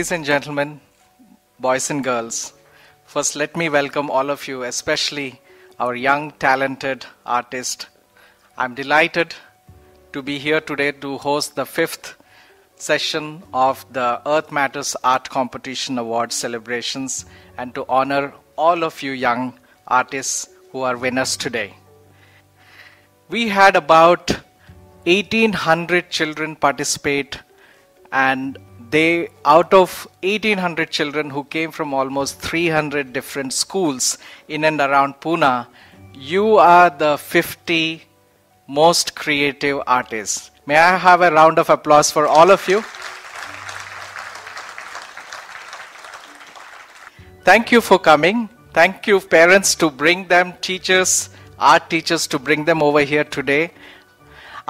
Ladies and gentlemen, boys and girls, first let me welcome all of you, especially our young, talented artist. I'm delighted to be here today to host the fifth session of the Earth Matters Art Competition Award celebrations and to honor all of you young artists who are winners today. We had about 1800 children participate and they out of 1800 children who came from almost 300 different schools in and around Pune you are the 50 most creative artists. May i have a round of applause for all of you? Thank you for coming. Thank you parents to bring them teachers art teachers to bring them over here today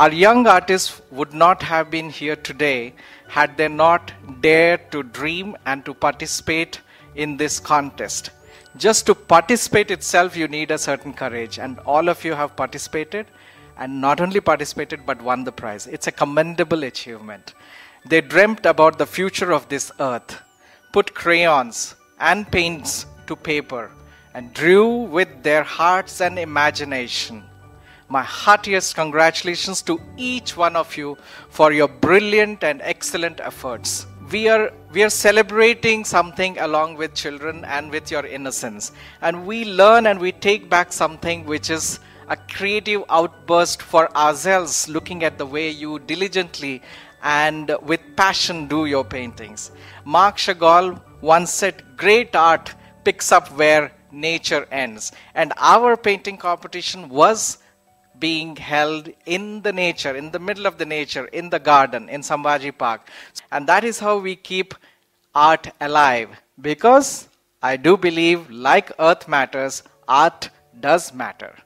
our young artists would not have been here today had they not dared to dream and to participate in this contest. Just to participate itself, you need a certain courage, and all of you have participated, and not only participated but won the prize. It's a commendable achievement. They dreamt about the future of this earth, put crayons and paints to paper, and drew with their hearts and imagination my heartiest congratulations to each one of you for your brilliant and excellent efforts. We are, we are celebrating something along with children and with your innocence. And we learn and we take back something which is a creative outburst for ourselves, looking at the way you diligently and with passion do your paintings. Marc Chagall once said, Great art picks up where nature ends. And our painting competition was being held in the nature, in the middle of the nature, in the garden, in Sambhaji Park. And that is how we keep art alive. Because I do believe, like earth matters, art does matter.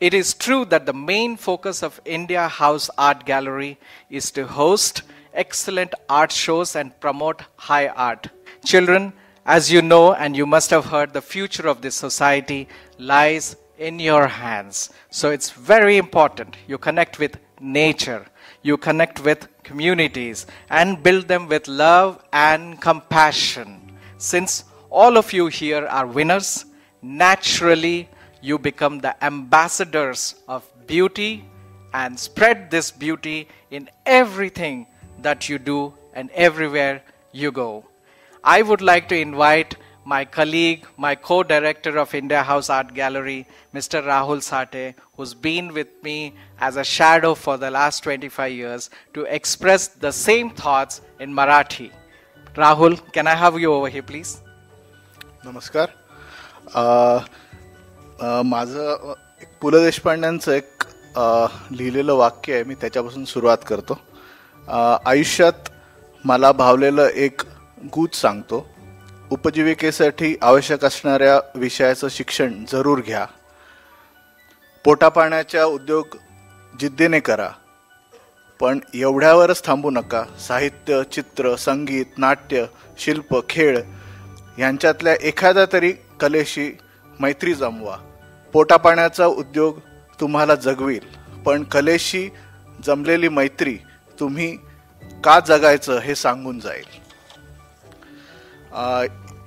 It is true that the main focus of India House Art Gallery is to host excellent art shows and promote high art. Children, as you know and you must have heard, the future of this society lies in your hands. So it's very important you connect with nature, you connect with communities, and build them with love and compassion. Since all of you here are winners, naturally you become the ambassadors of beauty and spread this beauty in everything that you do and everywhere you go. I would like to invite my colleague, my co director of India House Art Gallery, Mr. Rahul Sate, who's been with me as a shadow for the last 25 years, to express the same thoughts in Marathi. Rahul, can I have you over here, please? नमस्कार माझं एक पु ल देशपांड्यांचं एक लिहिलेलं वाक्य आहे मी त्याच्यापासून सुरुवात करतो आयुष्यात मला भावलेलं एक गूत सांगतो उपजीविकेसाठी आवश्यक असणाऱ्या विषयाचं शिक्षण जरूर घ्या. पोटापाण्याच्या उद्योग जिद्दीने करा पण एवढ्यावरच थांबू नका. साहित्य चित्र संगीत नाट्य शिल्प खेळ यांच्यातल्या एखाद्या तरी कलेशी मैत्री जमवा. पोटापाण्याचा उद्योग तुम्हाला जगवील पण कलेशी जमलेली मैत्री तुम्ही का जगायचं हे सांगून जाईल.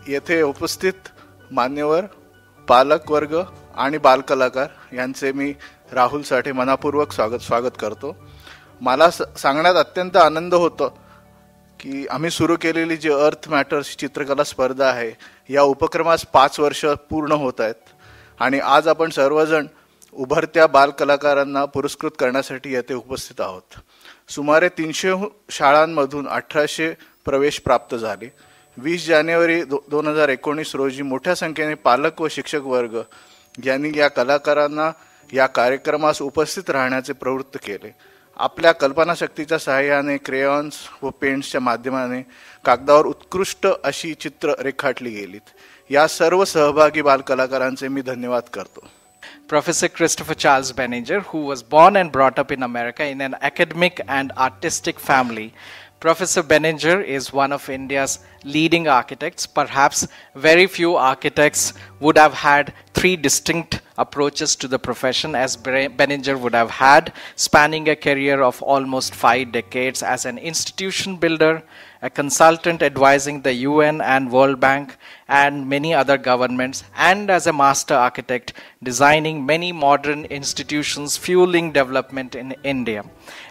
येथे उपस्थित मान्यवर पालक वर्ग आणि बालकलाकार यांचे मी राहुल साठे मनापूर्वक स्वागत स्वागत करतो. मला सांगण्यात अत्यंत आनंद होतो की आम्ही सुरू केलेली जी अर्थ मॅटर्स चित्रकला स्पर्धा आहे या उपक्रमास पाच वर्ष पूर्ण होत आहेत आणि आज आपण सर्वजण उभरत्या बालकलाकारांना पुरस्कृत करण्यासाठी येथे उपस्थित आहोत. सुमारे तीनशे शाळांमधून अठराशे प्रवेश प्राप्त झाले. वीस जानेवारी दो दोन हजार एकोणीस रोजी मोठ्या संख्येने पालक व शिक्षक वर्ग यांनी या कलाकारांना या कार्यक्रमास उपस्थित राहण्याचे प्रवृत्त केले. आपल्या कल्पनाशक्तीच्या सहाय्याने क्रेयॉन्स व पेंट्सच्या माध्यमाने कागदावर उत्कृष्ट अशी चित्र रेखाटली गेलीत. या सर्व सहभागी बालकलाकारांचे मी धन्यवाद करतो. Professor Christopher Charles Benninger, who was born and brought up in America in an academic and artistic family, Professor Benninger is one of India's leading architects. Perhaps very few architects would have had three distinct approaches to the profession as Benninger would have had, spanning a career of almost five decades as an institution builder, a consultant advising the UN and World Bank and many other governments, and as a master architect, designing many modern institutions fueling development in India.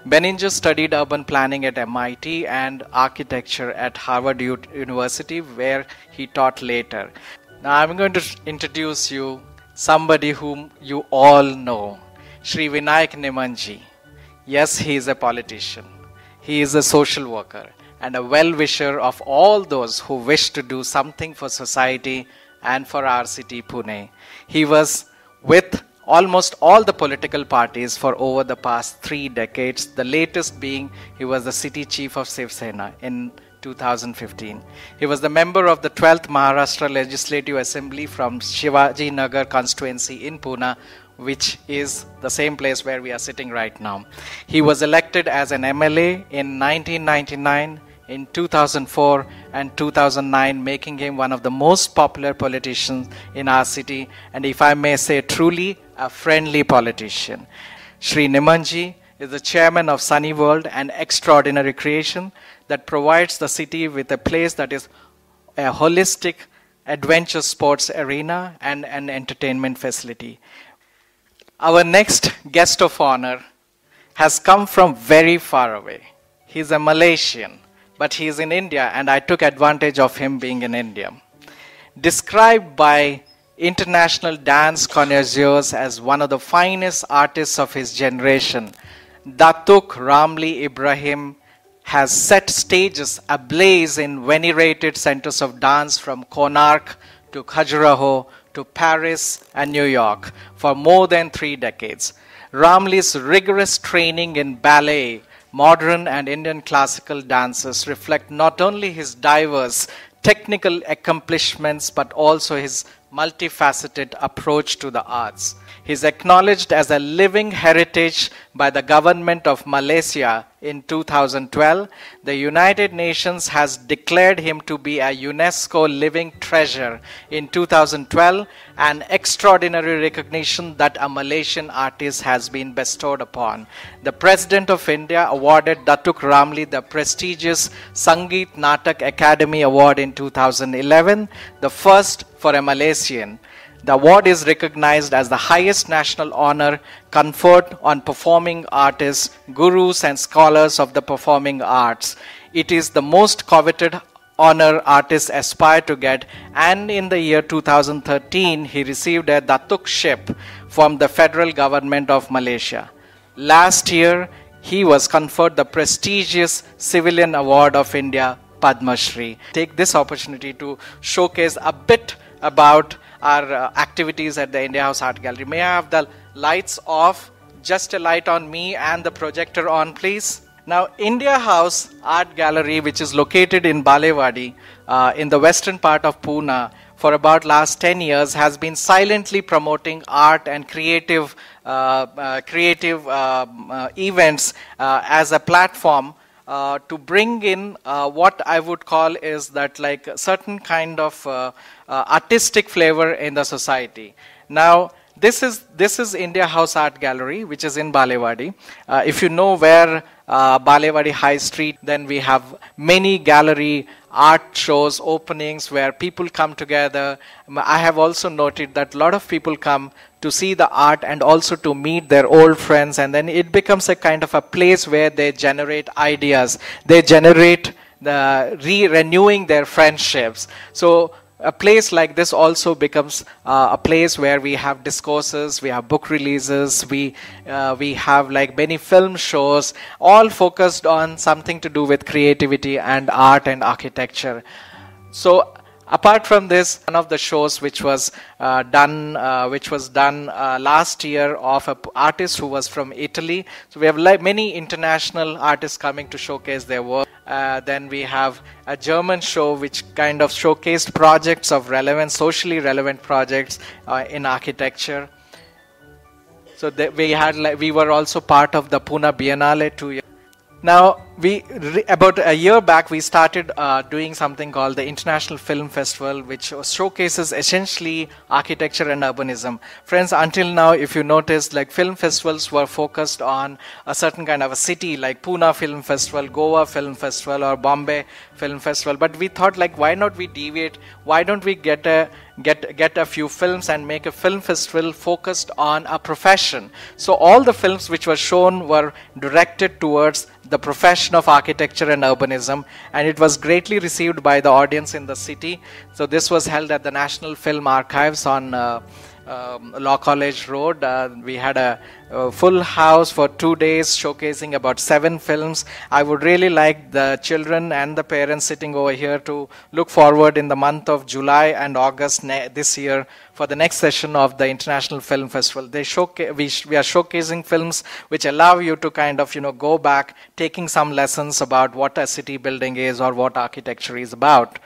Benninger studied urban planning at MIT and architecture at Harvard University, where he taught later. Now, I'm going to introduce you somebody whom you all know, Sri Vinayak. Yes, he is a politician. He is a social worker and a well wisher of all those who wish to do something for society and for our city, Pune. He was with almost all the political parties for over the past three decades, the latest being he was the city chief of Shiv Sena in 2015. He was the member of the 12th Maharashtra Legislative Assembly from Shivaji Nagar constituency in Pune which is the same place where we are sitting right now. He was elected as an MLA in 1999, in 2004, and 2009, making him one of the most popular politicians in our city, and if I may say, truly a friendly politician. Sri Nimhanji is the chairman of Sunny World, an extraordinary creation that provides the city with a place that is a holistic adventure sports arena and an entertainment facility. Our next guest of honor has come from very far away. He's a Malaysian, but he's in India, and I took advantage of him being in India. Described by international dance connoisseurs as one of the finest artists of his generation, Datuk Ramli Ibrahim has set stages ablaze in venerated centers of dance from Konark to Khajuraho to Paris and New York for more than three decades. Ramli's rigorous training in ballet, modern and Indian classical dances reflect not only his diverse technical accomplishments but also his multifaceted approach to the arts. He is acknowledged as a living heritage by the government of Malaysia in 2012. The United Nations has declared him to be a UNESCO living treasure in 2012, an extraordinary recognition that a Malaysian artist has been bestowed upon. The President of India awarded Datuk Ramli the prestigious Sangeet Natak Akademi Award in 2011, the first for a Malaysian. The award is recognized as the highest national honor conferred on performing artists, gurus, and scholars of the performing arts. It is the most coveted honor artists aspire to get, and in the year 2013, he received a Datukship from the federal government of Malaysia. Last year, he was conferred the prestigious Civilian Award of India, Padma Shri. Take this opportunity to showcase a bit about our uh, activities at the India House Art Gallery. May I have the lights off? Just a light on me and the projector on, please. Now, India House Art Gallery, which is located in Balewadi, uh, in the western part of Pune, for about last 10 years, has been silently promoting art and creative, uh, uh creative um, uh, events uh, as a platform uh, to bring in uh, what I would call is that like a certain kind of uh, uh, artistic flavor in the society. Now, this is this is India House Art Gallery, which is in Balewadi. Uh, if you know where Balewadi High Street, then we have many gallery art shows, openings where people come together. I have also noted that a lot of people come to see the art and also to meet their old friends, and then it becomes a kind of a place where they generate ideas. They generate the re renewing their friendships. So a place like this also becomes uh, a place where we have discourses, we have book releases, we uh, we have like many film shows, all focused on something to do with creativity and art and architecture. So apart from this one of the shows which was uh, done uh, which was done uh, last year of an artist who was from italy. So we have like many international artists coming to showcase their work. Uh, then we have a german show which kind of showcased projects of relevant socially relevant projects uh, in architecture. So we had we were also part of the pune biennale two years now we about a year back we started uh, doing something called the international film festival which showcases essentially architecture and urbanism. Friends until now if you noticed, like film festivals were focused on a certain kind of a city like pune film festival goa film festival or bombay film festival. But we thought like why not we deviate? Why don't we get a get get a few films and make a film festival focused on a profession? So all the films which were shown were directed towards the profession of architecture and urbanism and it was greatly received by the audience in the city. So this was held at the national film archives on uh, um, Law College Road. Uh, we had a, a, full house for two days showcasing about seven films. I would really like the children and the parents sitting over here to look forward in the month of July and August this year for the next session of the International Film Festival. They showca- we, sh- we are showcasing films which allow you to kind of you know go back, taking some lessons about what a city building is or what architecture is about.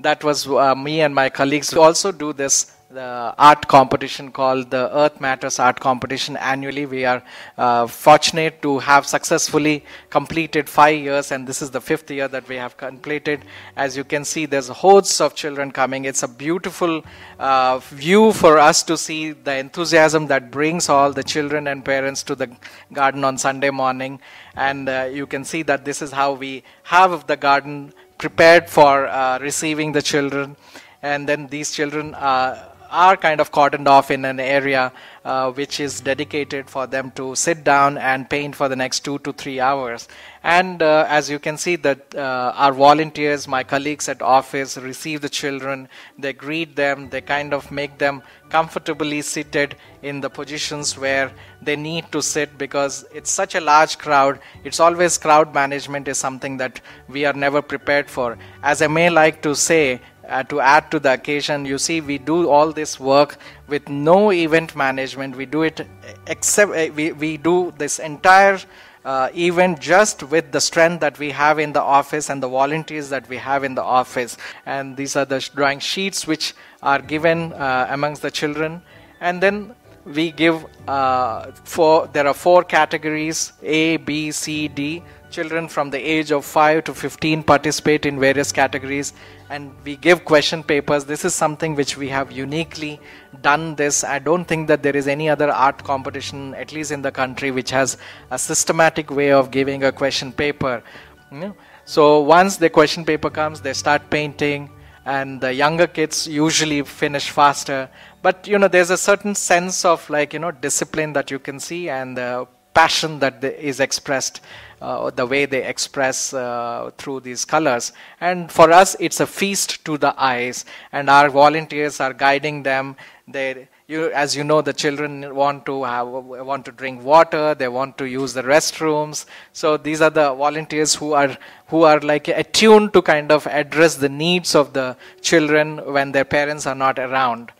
That was uh, me and my colleagues we also do this the art competition called the Earth Matters Art Competition annually. We are uh, fortunate to have successfully completed five years, and this is the fifth year that we have completed. As you can see, there's hosts of children coming. It's a beautiful uh, view for us to see the enthusiasm that brings all the children and parents to the garden on Sunday morning. And uh, you can see that this is how we have the garden prepared for uh, receiving the children, and then these children uh, are kind of cordoned off in an area uh, which is dedicated for them to sit down and paint for the next two to three hours. And uh, as you can see, that uh, our volunteers, my colleagues at office, receive the children, they greet them, they kind of make them comfortably seated in the positions where they need to sit because it's such a large crowd. It's always crowd management is something that we are never prepared for. As I may like to say, uh, to add to the occasion you see we do all this work with no event management. We do it except uh, we, we do this entire uh, event just with the strength that we have in the office and the volunteers that we have in the office. And these are the drawing sheets which are given uh, amongst the children. And then we give uh, four there are four categories a b c d children from the age of 5 to 15 participate in various categories and we give question papers. This is something which we have uniquely done this. I don't think that there is any other art competition at least in the country which has a systematic way of giving a question paper. Hmm? So once the question paper comes they start painting and the younger kids usually finish faster. But you know there's a certain sense of like you know discipline that you can see and the passion that is expressed uh, the way they express uh, through these colors. And for us, it's a feast to the eyes, and our volunteers are guiding them. They, you, as you know, the children want to have, want to drink water. They want to use the restrooms. So these are the volunteers who are who are like attuned to kind of address the needs of the children when their parents are not around.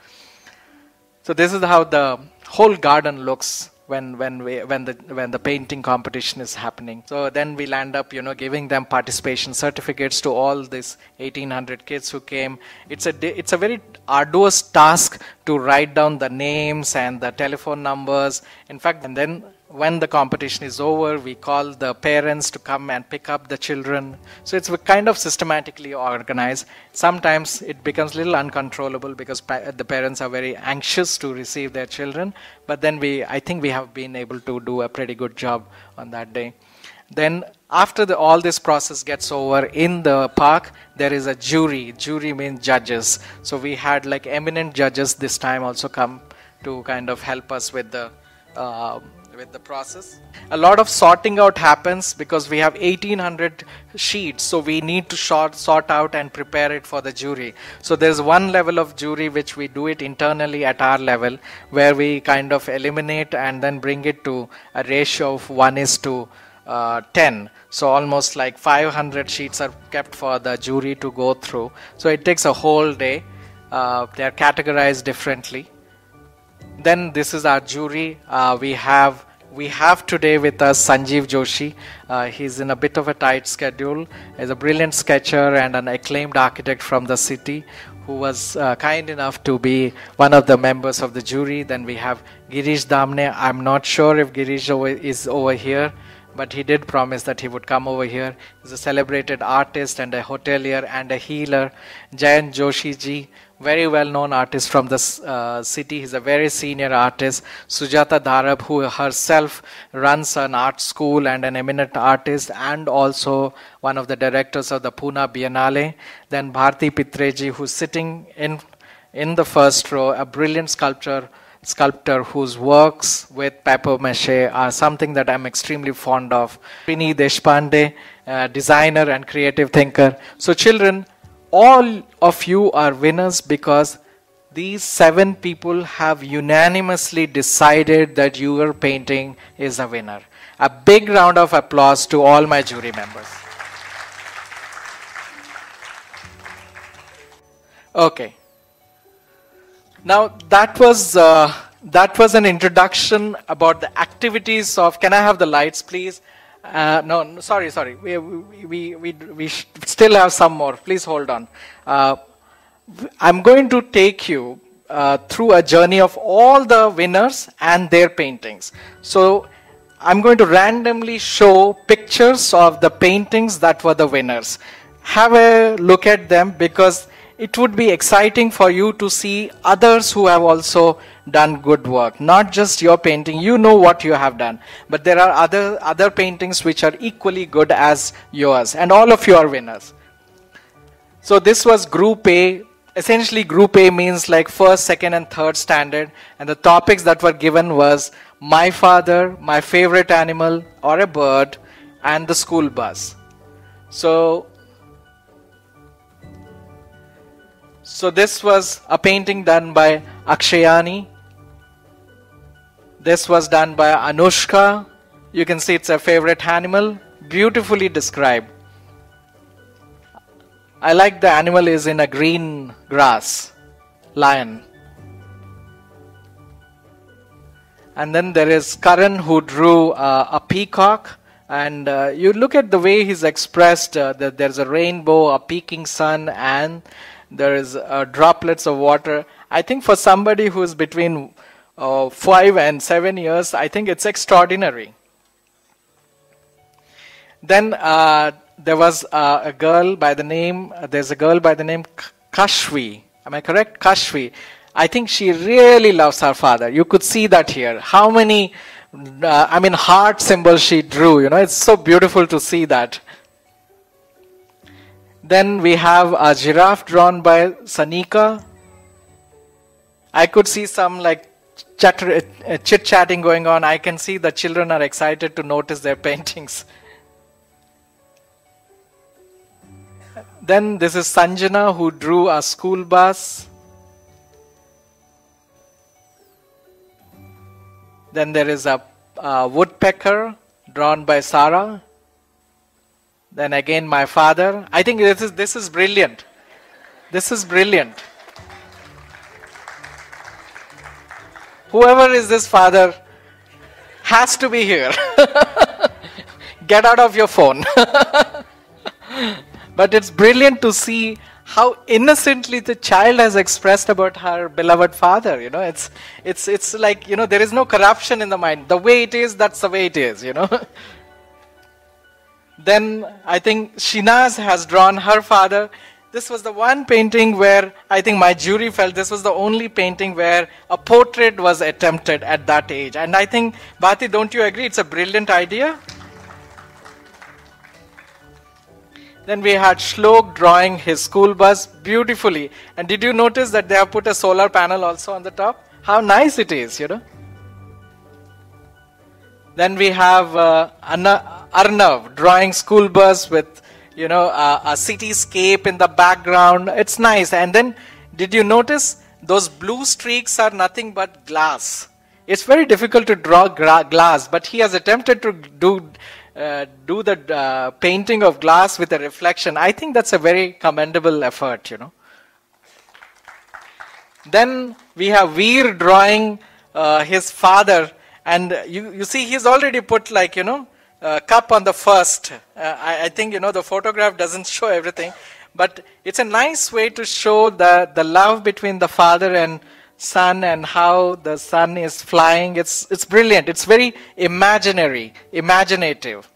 So this is how the whole garden looks when when we when the when the painting competition is happening. So then we'll end up you know giving them participation certificates to all these 1800 kids who came. It's a it's a very arduous task to write down the names and the telephone numbers. In fact and then when the competition is over, we call the parents to come and pick up the children. So it's kind of systematically organized. Sometimes it becomes a little uncontrollable because pa- the parents are very anxious to receive their children. But then we, I think we have been able to do a pretty good job on that day. Then after the, all this process gets over in the park, there is a jury. Jury means judges. So we had like eminent judges this time also come to kind of help us with the. Uh, with the process. A lot of sorting out happens because we have 1800 sheets, so we need to short, sort out and prepare it for the jury. So there's one level of jury which we do it internally at our level, where we kind of eliminate and then bring it to a ratio of 1 is to uh, 10. So almost like 500 sheets are kept for the jury to go through. So it takes a whole day. Uh, they are categorized differently then this is our jury uh, we have we have today with us Sanjeev Joshi. Uh, he's in a bit of a tight schedule. He's a brilliant sketcher and an acclaimed architect from the city who was uh, kind enough to be one of the members of the jury. Then we have Girish Damne. I'm not sure if Girish over, is over here, but he did promise that he would come over here. He's a celebrated artist and a hotelier and a healer. Jayant Joshi ji, very well known artist from the uh, city. He's a very senior artist. Sujata Dharab, who herself runs an art school and an eminent artist, and also one of the directors of the Pune Biennale. Then Bharati Pitreji, who's sitting in, in the first row, a brilliant sculptor sculptor whose works with paper mache are something that I'm extremely fond of. Rini Deshpande, uh, designer and creative thinker. So, children, all of you are winners because these seven people have unanimously decided that your painting is a winner. A big round of applause to all my jury members. Okay. Now that was uh, that was an introduction about the activities of. Can I have the lights, please? Uh, no, sorry, sorry. We, we, we, we, still have some more. Please hold on. Uh, I'm going to take you uh, through a journey of all the winners and their paintings. So I'm going to randomly show pictures of the paintings that were the winners. Have a look at them because it would be exciting for you to see others who have also done good work not just your painting. You know what you have done but there are other other paintings which are equally good as yours and all of you are winners. So this was group a. Essentially group a means like first second and third standard and the topics that were given was my father my favorite animal or a bird and the school bus. So so this was a painting done by akshayani this was done by Anushka. You can see it's a favorite animal, beautifully described. I like the animal is in a green grass, lion. And then there is Karan who drew uh, a peacock. And uh, you look at the way he's expressed uh, that there's a rainbow, a peaking sun, and there is uh, droplets of water. I think for somebody who's between uh, five and seven years, I think it's extraordinary. Then uh, there was uh, a girl by the name, uh, there's a girl by the name Kashvi. Am I correct? Kashvi. I think she really loves her father. You could see that here. How many, uh, I mean, heart symbols she drew. You know, it's so beautiful to see that. Then we have a giraffe drawn by Sanika. I could see some like chatter, uh, chit chatting going on. I can see the children are excited to notice their paintings. Then this is Sanjana who drew a school bus. Then there is a, a woodpecker drawn by Sarah. Then again my father. I think this is this is brilliant. This is brilliant. whoever is this father has to be here. Get out of your phone. but it's brilliant to see how innocently the child has expressed about her beloved father you know it's it's it's like you know there is no corruption in the mind the way it is that's the way it is you know then i think shinaz has drawn her father this was the one painting where I think my jury felt this was the only painting where a portrait was attempted at that age. And I think, Bhati, don't you agree? It's a brilliant idea. Then we had Shlok drawing his school bus beautifully. And did you notice that they have put a solar panel also on the top? How nice it is, you know. Then we have uh, Arnav drawing school bus with you know, a, a cityscape in the background. It's nice. And then, did you notice those blue streaks are nothing but glass? It's very difficult to draw gra- glass, but he has attempted to do uh, do the uh, painting of glass with a reflection. I think that's a very commendable effort, you know. Then we have Veer drawing uh, his father And you, you see, he's already put like, you know, uh, cup on the first. Uh, I, I think, you know, the photograph doesn't show everything. But it's a nice way to show the, the love between the father and son and how the son is flying. It's, it's brilliant. It's very imaginary, imaginative.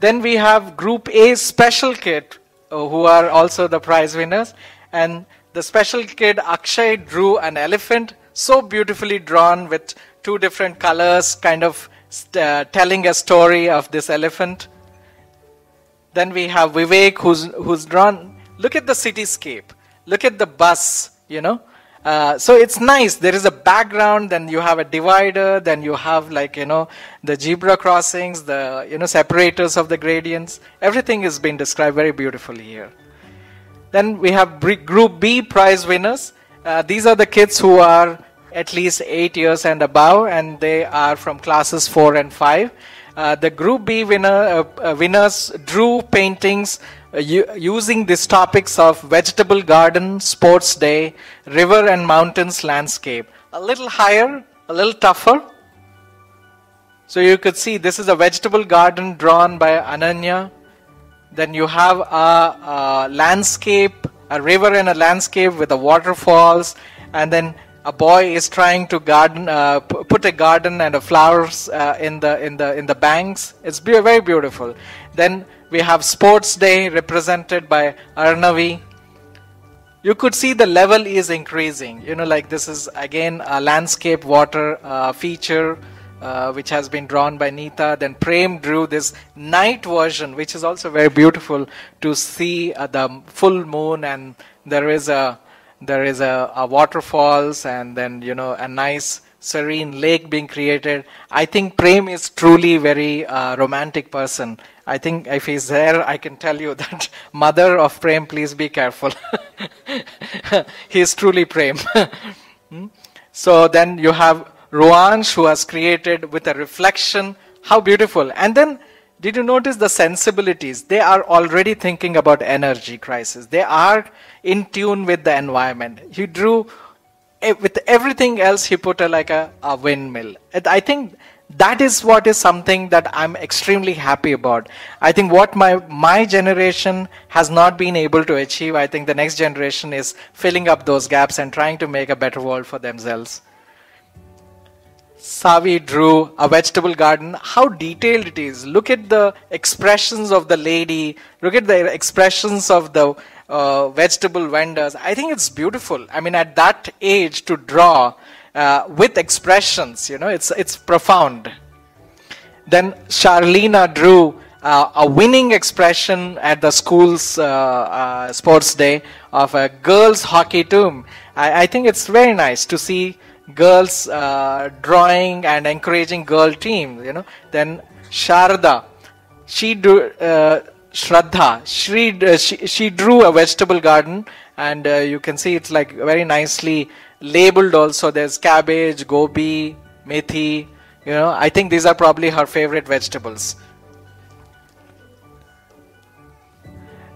Then we have Group A special kit, uh, who are also the prize winners. And the special kid Akshay drew an elephant, so beautifully drawn with two different colors, kind of uh, telling a story of this elephant. Then we have Vivek, who's who's drawn. Look at the cityscape. Look at the bus. You know, uh, so it's nice. There is a background, then you have a divider, then you have like, you know, the zebra crossings, the, you know, separators of the gradients. Everything is being described very beautifully here. Then we have Group B prize winners. Uh, these are the kids who are at least 8 years and above, and they are from classes 4 and 5. Uh, the Group B winner, uh, uh winners drew paintings uh, using these topics of vegetable garden, sports day, river and mountains landscape. A little higher, a little tougher. So you could see this is a vegetable garden drawn by Ananya. Then you have a, a landscape, a river and a landscape with the waterfalls, and then a boy is trying to garden, uh, put a garden and a flowers uh, in the in the in the banks. It's very beautiful. Then we have sports day represented by Arnavi. You could see the level is increasing. You know, like this is again a landscape water uh, feature uh, which has been drawn by Nita. Then Prem drew this night version, which is also very beautiful to see uh, the full moon, and there is a there is a, a waterfalls, and then you know a nice serene lake being created. I think Prem is truly very uh, romantic person, I think if he's there, I can tell you that mother of Prem, please be careful. he is truly Prem. Hmm? so then you have Ruansh who has created with a reflection. How beautiful. And then did you notice the sensibilities? They are already thinking about energy crisis. They are in tune with the environment. He drew with everything else he put a, like a, a windmill. I think that is what is something that i'm extremely happy about i think what my my generation has not been able to achieve i think the next generation is filling up those gaps and trying to make a better world for themselves Savi drew a vegetable garden. How detailed it is. Look at the expressions of the lady. Look at the expressions of the uh, vegetable vendors. I think it's beautiful. I mean, at that age to draw uh, with expressions. You know, it's it's profound. Then Charlena drew uh, a winning expression at the school's uh, uh, sports day of a girls' hockey team. I, I, think it's very nice to see girls uh, drawing and encouraging girl teams. You know, then Sharda, she drew. Shraddha, she, she, she drew a vegetable garden, and you can see it's like very nicely labeled also. There's cabbage, gobi, methi. You know, I think these are probably her favorite vegetables.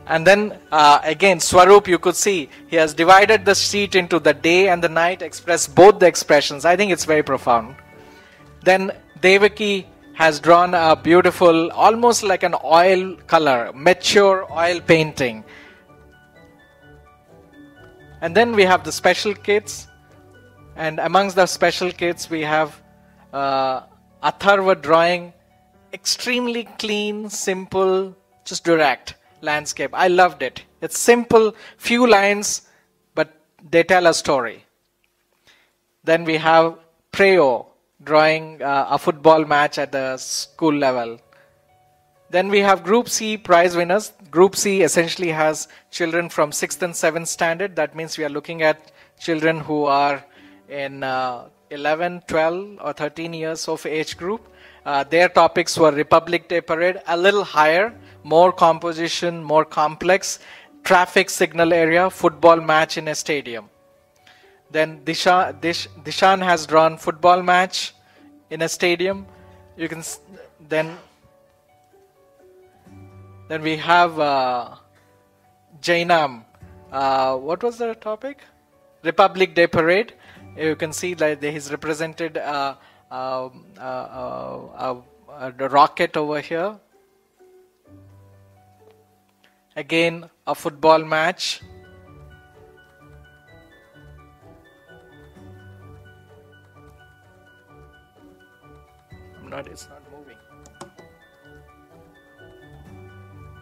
And then uh, again, Swarup, you could see he has divided the sheet into the day and the night, express both the expressions. I think it's very profound. Then Devaki has drawn a beautiful, almost like an oil color, mature oil painting. And then we have the special kits. And amongst the special kits, we have uh, Atharva drawing extremely clean, simple, just direct landscape. I loved it. It's simple, few lines, but they tell a story. Then we have Preo drawing uh, a football match at the school level. Then we have Group C prize winners. Group C essentially has children from 6th and 7th standard. That means we are looking at children who are in uh, 11, 12, or 13 years of age group. Uh, their topics were Republic Day Parade, a little higher, more composition, more complex, traffic signal area, football match in a stadium. Then Disha, Dish, Dishan has drawn football match in a stadium. You can then then we have uh, Jainam. Uh, what was the topic? Republic Day Parade. You can see that he's represented uh, uh, uh, a rocket over here. Again, a football match. not, it's not moving.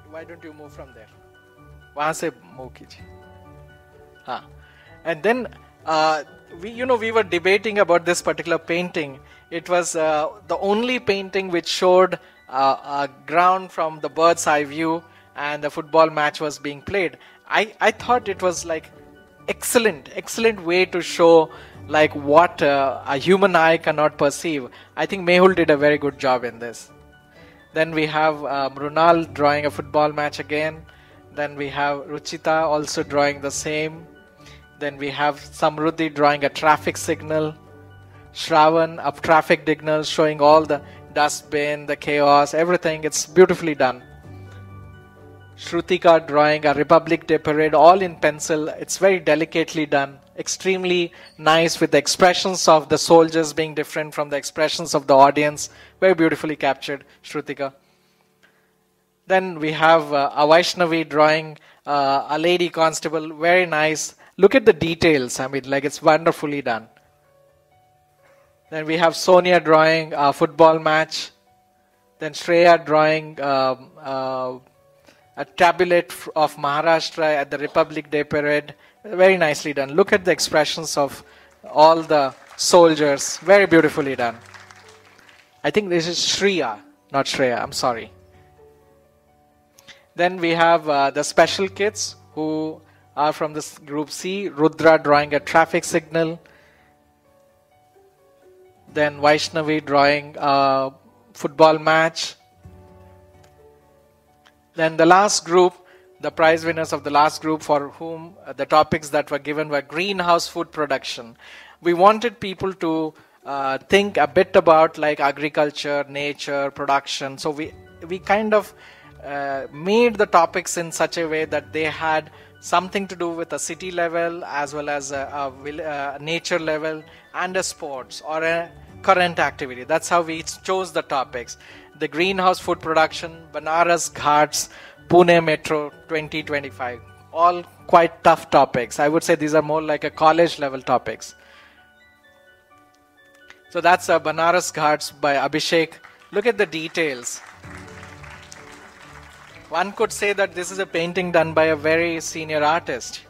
Why don't you move from there? वहां से move कीजिए हाँ and then uh, we you know we were debating about this particular painting it was uh, the only painting which showed uh, a ground from the bird's eye view and the football match was being played i i thought it was like excellent excellent way to show like what uh, a human eye cannot perceive i think mehul did a very good job in this then we have Runal drawing a football match again then we have Ruchita also drawing the same then we have Samruddhi drawing a traffic signal Shravan a traffic signal showing all the dustbin, the chaos, everything. It's beautifully done. Shrutika drawing a Republic Day parade all in pencil. It's very delicately done. Extremely nice with the expressions of the soldiers being different from the expressions of the audience. Very beautifully captured, Shrutika. Then we have uh, a Vaishnavi drawing uh, a lady constable. Very nice. Look at the details. I mean, like it's wonderfully done. Then we have Sonia drawing a football match. Then Shreya drawing um, uh, a tablet of Maharashtra at the Republic Day parade. Very nicely done. Look at the expressions of all the soldiers. Very beautifully done. I think this is Shreya, not Shreya. I'm sorry. Then we have uh, the special kids who are from this group C. Rudra drawing a traffic signal then Vaishnavi drawing a football match. Then the last group, the prize winners of the last group for whom the topics that were given were greenhouse food production. We wanted people to uh, think a bit about like agriculture, nature, production. So we we kind of uh, made the topics in such a way that they had something to do with a city level as well as a, a, a nature level and a sports or a current activity. That's how we chose the topics. The greenhouse food production, Banaras Ghats, Pune Metro 2025. All quite tough topics. I would say these are more like a college level topics. So that's a Banaras Ghats by Abhishek. Look at the details. One could say that this is a painting done by a very senior artist.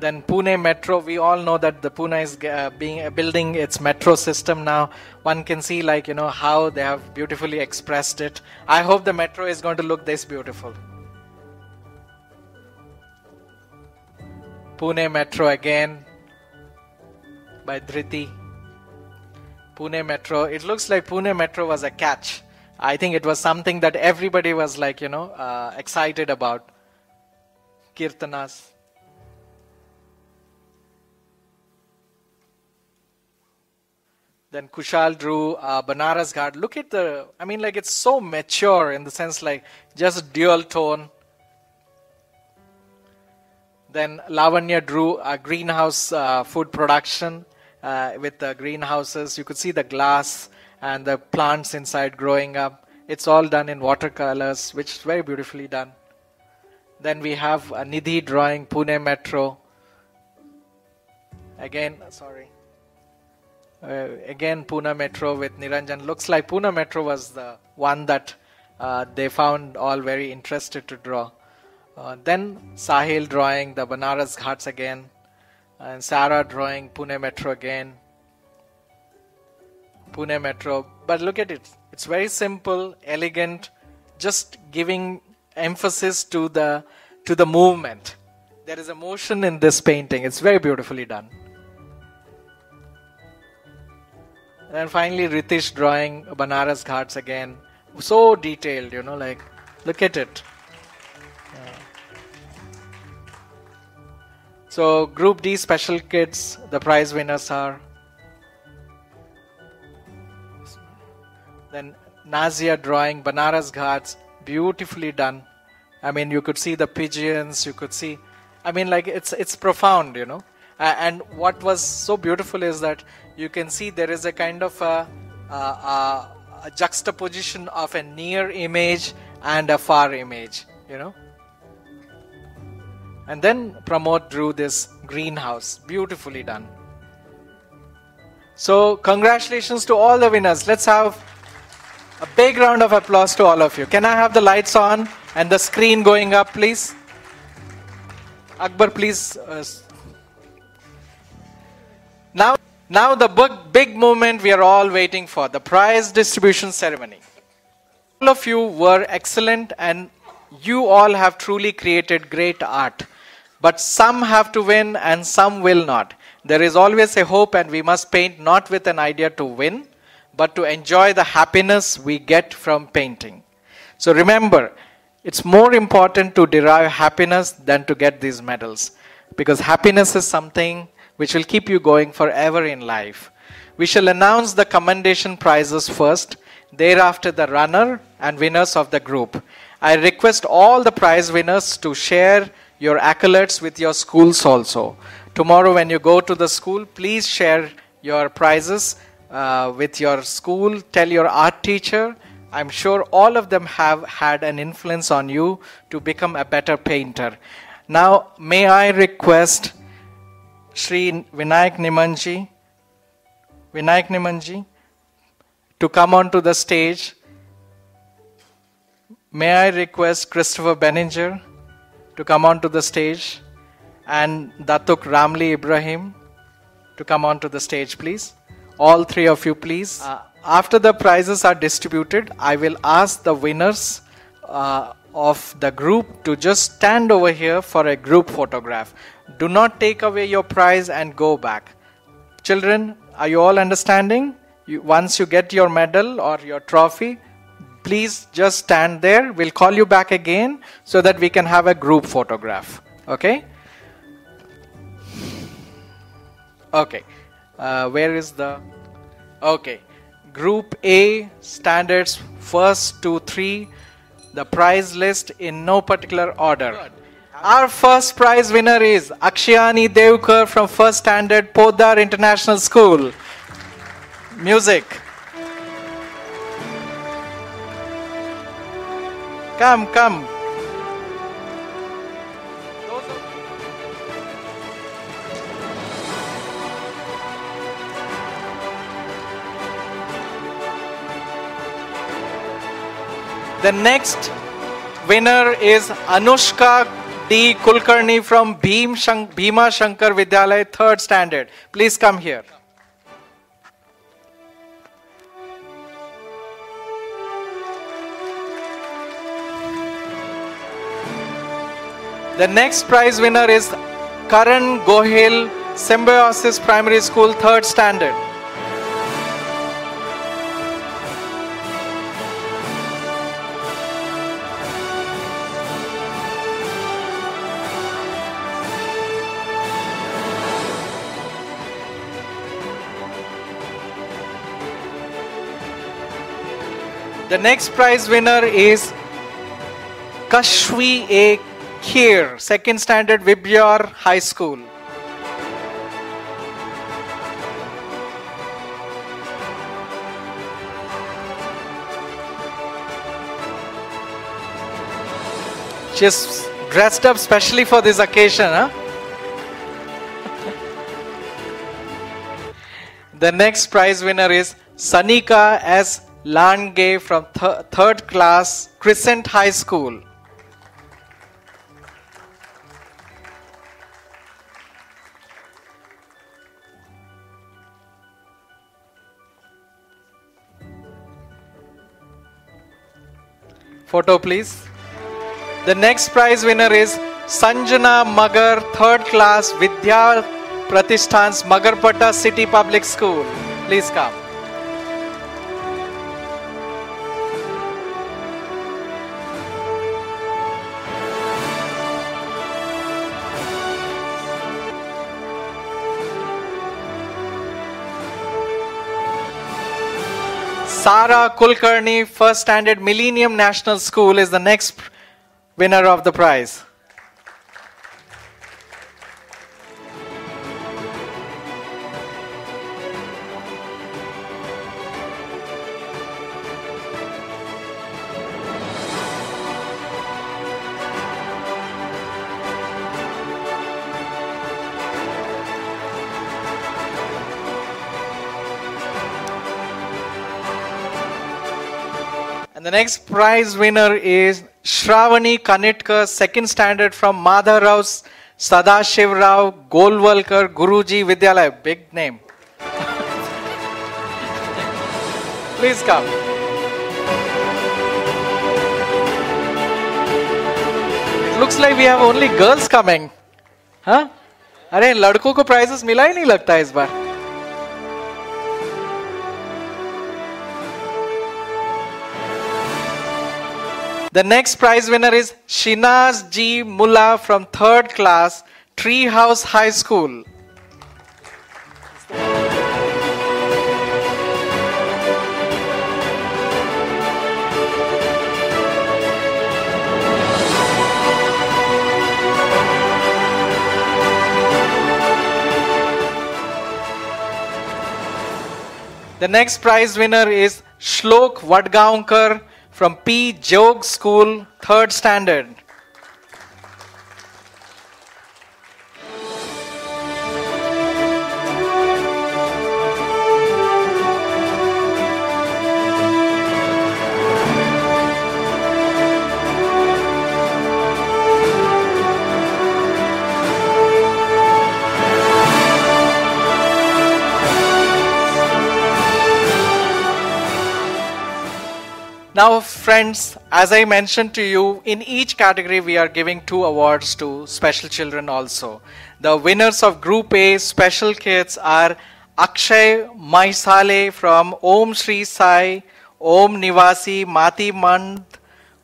Then Pune Metro, we all know that the Pune is uh, being uh, building its metro system now. One can see like you know how they have beautifully expressed it. I hope the metro is going to look this beautiful. Pune Metro again by Dhriti. Pune Metro. It looks like Pune Metro was a catch. I think it was something that everybody was like, you know, uh, excited about. Kirtanas. Then Kushal drew uh, Banaras Ghat. Look at the, I mean, like it's so mature in the sense like just dual tone. Then Lavanya drew a greenhouse uh, food production uh, with the greenhouses. You could see the glass and the plants inside growing up. It's all done in watercolors, which is very beautifully done. Then we have Nidhi drawing Pune Metro. Again, sorry. Uh, again, Pune Metro with Niranjan. Looks like Pune Metro was the one that uh, they found all very interested to draw. Uh, then Sahil drawing the Banaras Ghats again, and Sarah drawing Pune Metro again. Pune Metro, but look at it. It's very simple, elegant, just giving emphasis to the to the movement. There is a motion in this painting. It's very beautifully done. And finally, Ritish drawing Banaras Ghats again. So detailed, you know, like, look at it. So, Group D special kids, the prize winners are. Then Nazia drawing Banaras Ghats, beautifully done. I mean, you could see the pigeons, you could see. I mean, like it's it's profound, you know. Uh, and what was so beautiful is that you can see there is a kind of a, a, a, a juxtaposition of a near image and a far image, you know. And then Pramod drew this greenhouse, beautifully done. So, congratulations to all the winners. Let's have a big round of applause to all of you. Can I have the lights on and the screen going up, please? Akbar, please. Uh, now, the big, big moment we are all waiting for the prize distribution ceremony. All of you were excellent and you all have truly created great art. But some have to win and some will not. There is always a hope, and we must paint not with an idea to win, but to enjoy the happiness we get from painting. So remember, it's more important to derive happiness than to get these medals. Because happiness is something which will keep you going forever in life. We shall announce the commendation prizes first, thereafter, the runner and winners of the group. I request all the prize winners to share your accolades with your schools also. Tomorrow, when you go to the school, please share your prizes uh, with your school. Tell your art teacher. I'm sure all of them have had an influence on you to become a better painter. Now, may I request Sri Vinayak Nimhanji, Vinayak Nimhanji, to come onto the stage. May I request Christopher Benninger to come onto the stage and Datuk Ramli Ibrahim to come onto the stage, please. All three of you, please. Uh, after the prizes are distributed, I will ask the winners uh, of the group to just stand over here for a group photograph. Do not take away your prize and go back. Children, are you all understanding? You, once you get your medal or your trophy, please just stand there. We'll call you back again so that we can have a group photograph. Okay? Okay. Uh, where is the. Okay. Group A standards first to three. The prize list in no particular order. Our first prize winner is Akshayani Devkar from First Standard Podar International School. Music. Come, come. The next winner is Anushka D. Kulkarni from Bhim Shank- Bhima Shankar Vidyalaya, third standard. Please come here. The next prize winner is Karan Gohil, Symbiosis Primary School, third standard. The next prize winner is Kashwi A. Kheer, second standard Vibgyor High School. She's dressed up specially for this occasion, huh? the next prize winner is Sanika S. Lange from th- third class Crescent High School. Photo, please. The next prize winner is Sanjana Magar, third class Vidya Pratishthan's Magarpata City Public School. Please come. Sara Kulkarni, first standard Millennium National School, is the next winner of the prize. next prize winner is Shravani Kanitkar, second standard from Madharav's Sadashiv Rao Golwalkar Guruji Vidyalaya. Big name. Please come. It looks like we have only girls coming. हाँ अरे लड़कों को prices मिला ही नहीं लगता इस बार The next prize winner is Shinaz G. Mulla from third class, Treehouse High School. The next prize winner is Shlok Vadgaonkar from P. Jog School, third standard. Now, friends, as I mentioned to you, in each category we are giving two awards to special children also. The winners of Group A Special Kids are Akshay Maisale from Om Sri Sai, Om Nivasi, Mati Mand,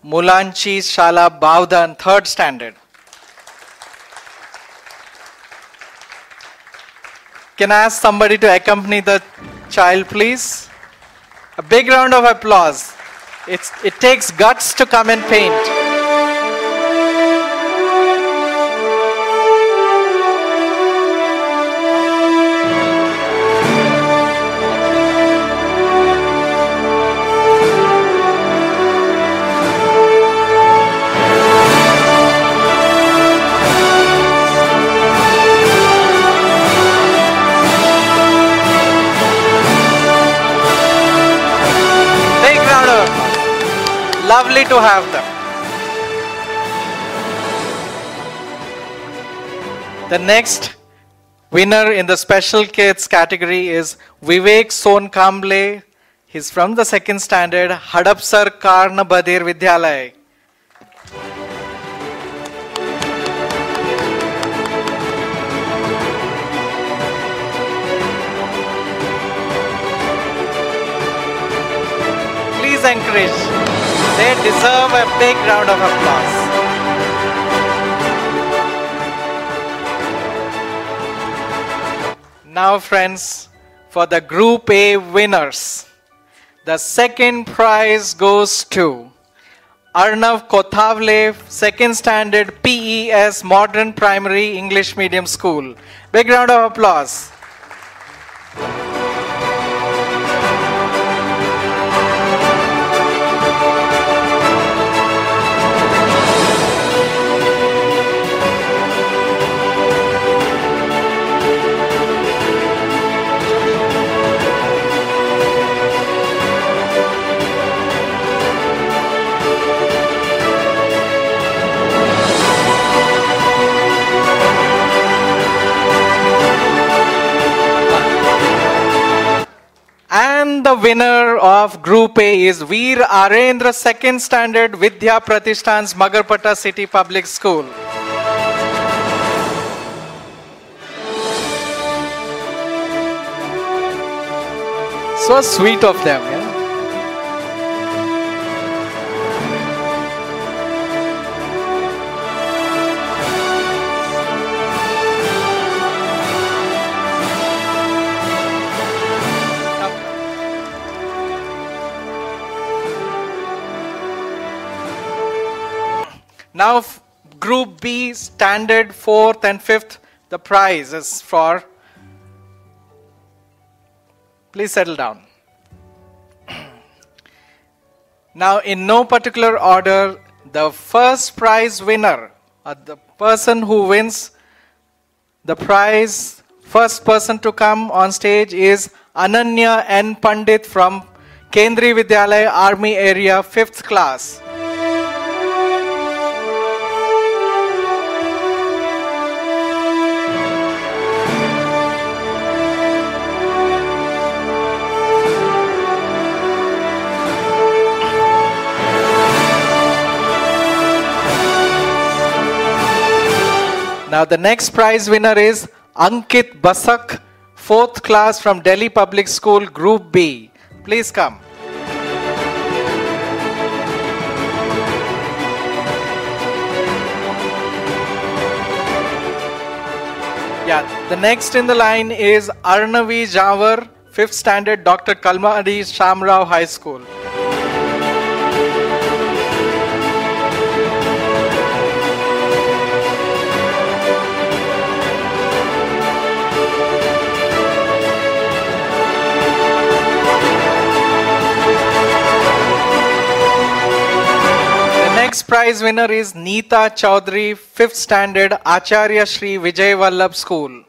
Mulanchi Shala Baudan, third standard. Can I ask somebody to accompany the child, please? A big round of applause. It's, it takes guts to come and paint. Lovely to have them. The next winner in the special kids category is Vivek Sonkamble. He's from the second standard, Hadapsar Karna Badir Vidyalaya. Please encourage. They deserve a big round of applause. Now, friends, for the Group A winners, the second prize goes to Arnav Kothavle, second standard PES Modern Primary English Medium School. Big round of applause. The winner of Group A is Veer Arendra, second standard Vidya Pratishthan's Magarpata City Public School. So sweet of them. Yeah? Now, Group B, standard fourth and fifth, the prize is for. Please settle down. now, in no particular order, the first prize winner, or the person who wins the prize, first person to come on stage is Ananya N. Pandit from Kendriya Vidyalaya Army Area 5th class. Now the next prize winner is Ankit Basak, 4th class from Delhi Public School, Group B. Please come. Yeah, the next in the line is Arnavi Javar, 5th standard, Dr. Kalmadi Shamrao High School. Next prize winner is Neeta Chaudhary, 5th standard, Acharya Shri Vijay Vallabh School.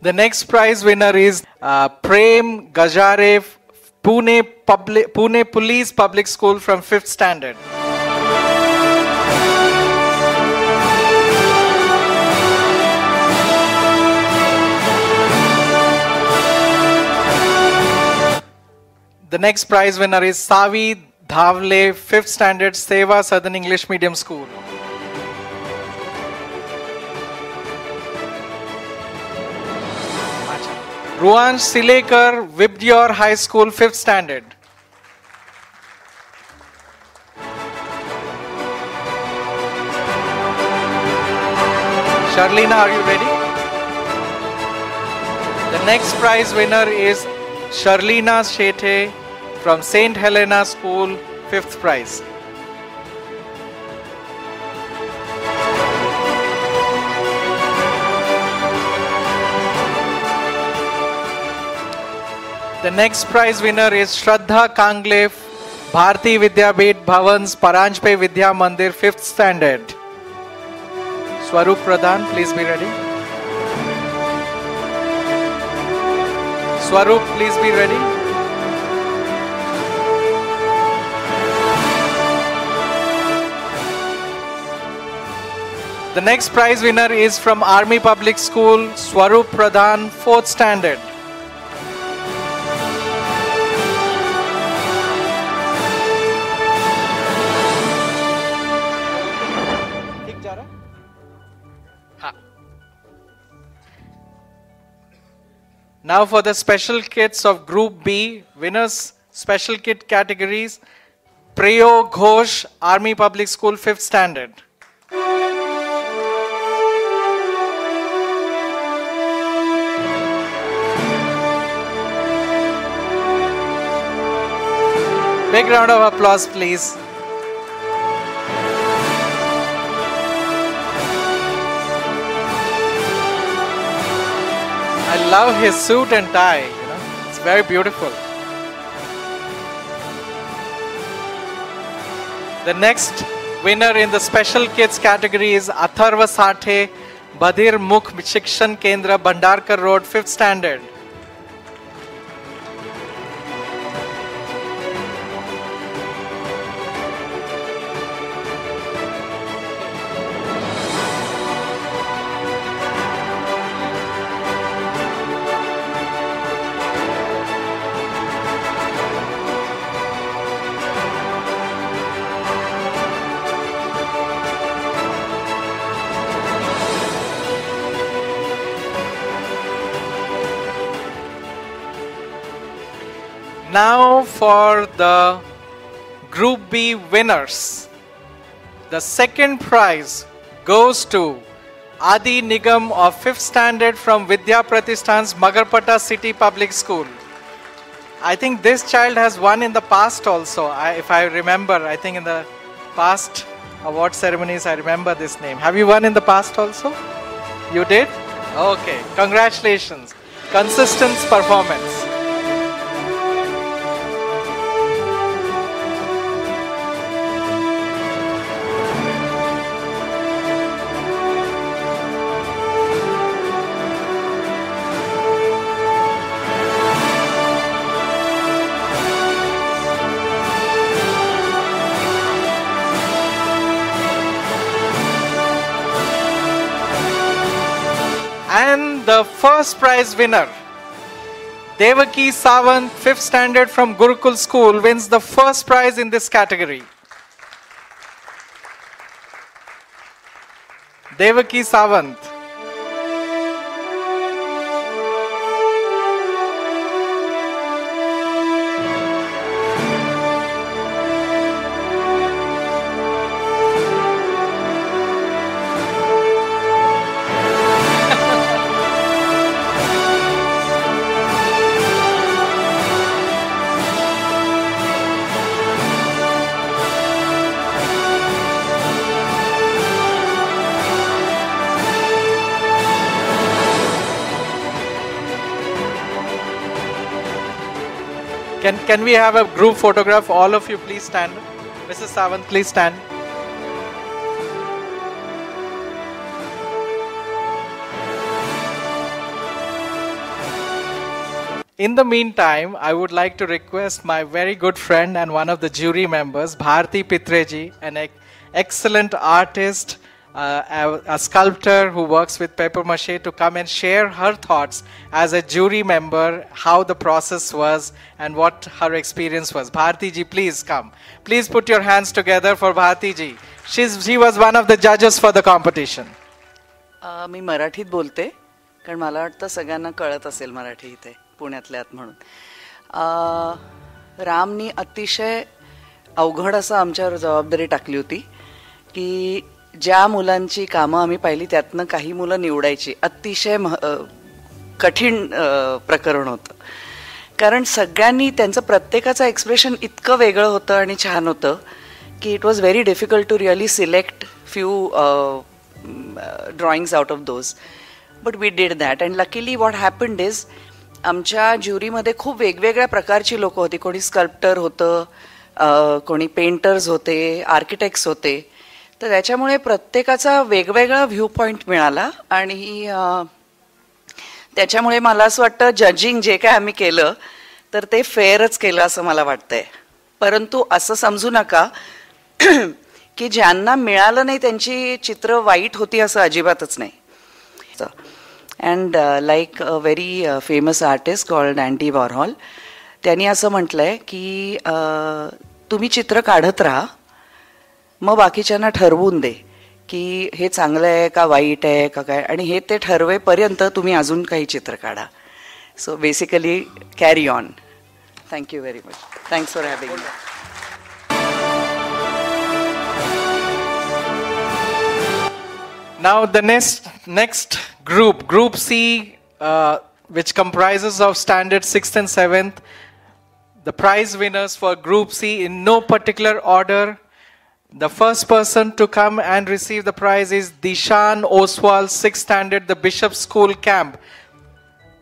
The next prize winner is uh, Prem Gajare, Pune, Public, Pune Police Public School from 5th standard. The next prize winner is Savi Dhavle, 5th standard, Seva Southern English Medium School. Ruan Silekar, Vibgyor High School, 5th standard. Charlina, are you ready? The next prize winner is Charlina Shethe from St. Helena School, 5th prize. The next prize winner is Shraddha Kangle, Bharti Vidyabit Bhavans Paranjpe Vidya Mandir, 5th standard. Swarup Pradhan, please be ready. Swarup, please be ready. The next prize winner is from Army Public School, Swarup Pradhan, 4th standard. Now for the special kits of Group B, winners special kit categories, Preyo Ghosh, Army Public School, 5th standard. Big round of applause, please. I love his suit and tie, you know. It's very beautiful. The next winner in the special kids category is Atharva Sathe, Badhir Mukh Shikshan Kendra, Bhandarkar Road, 5th standard. The Group B winners. The second prize goes to Adi Nigam of 5th standard from Vidya Pratisthan's Magarpata City Public School. I think this child has won in the past also. I, if I remember, I think in the past award ceremonies, I remember this name. Have you won in the past also? You did? Okay, congratulations. Consistent performance. First prize winner, Devaki Sawant, 5th standard from Gurukul School, wins the first prize in this category. Devaki Sawant. Can, we have a group photograph? All of you, please stand. Mrs. Sawant, please stand. In the meantime, I would like to request my very good friend and one of the jury members, Bharati Pitreji, an ex- excellent artist, uh, a, a sculptor who works with paper mache, to come and share her thoughts as a jury member, how the process was and what her experience was. Bharti ji, please come. Please put your hands together for Bharti ji. She's, she was one of the judges for the competition. अ, मी मराठीत बोलते कारण मला वाटतं सगळ्यांना कळत असेल मराठी इथे पुण्यातल्यात म्हणून रामनी अतिशय अवघड असं आमच्यावर जबाबदारी टाकली होती की ज्या मुलांची कामं आम्ही पाहिली त्यातनं काही मुलं निवडायची. अतिशय मह- कठीण प्रकरण होतं. कारण सगळ्यांनी त्यांचं प्रत्येकाचं एक्सप्रेशन इतकं वेगळं होतं आणि छान होतं की it was very difficult to really select few drawings out of those but we did that and luckily what happened is आमच्या ज्युरीमध्ये खूप वेगवेगळ्या प्रकारची लोकं होती. कोणी स्कल्प्टर होतं कोणी पेंटर्स होते आर्किटेक्ट्स होते. तर त्याच्यामुळे प्रत्येकाचा वेगवेगळा व्ह्यू पॉईंट मिळाला आणि त्याच्यामुळे मला असं वाटतं जजिंग जे काय आम्ही केलं तर ते फेअरच केलं असं मला वाटतंय. परंतु असं समजू नका की ज्यांना मिळालं नाही त्यांची चित्र वाईट होती असं अजिबातच नाही. And like a very famous artist called Andy Warhol त्यांनी असं म्हटलंय की तुम्ही चित्र काढत राहा मग बाकीच्यांना ठरवून दे की हे चांगलं आहे का वाईट आहे का काय आणि हे ते ठरवेपर्यंत तुम्ही अजून काही चित्र काढा so basically carry on thank you very much thanks for having Now the next next group, Group C, uh, which comprises of standard sixth and seventh. The prize winners for Group C in no particular order. The first person to come and receive the prize is Dishan Oswal, sixth standard, the Bishop School Camp.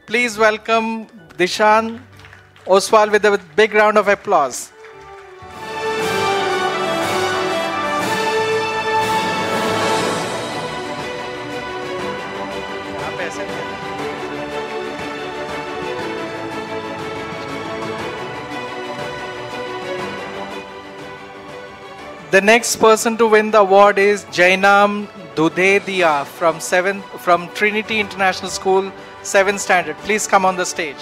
Please welcome Dishan Oswal with a big round of applause. The next person to win the award is Jainam Dudedia from seven from Trinity International School, 7th standard. Please come on the stage.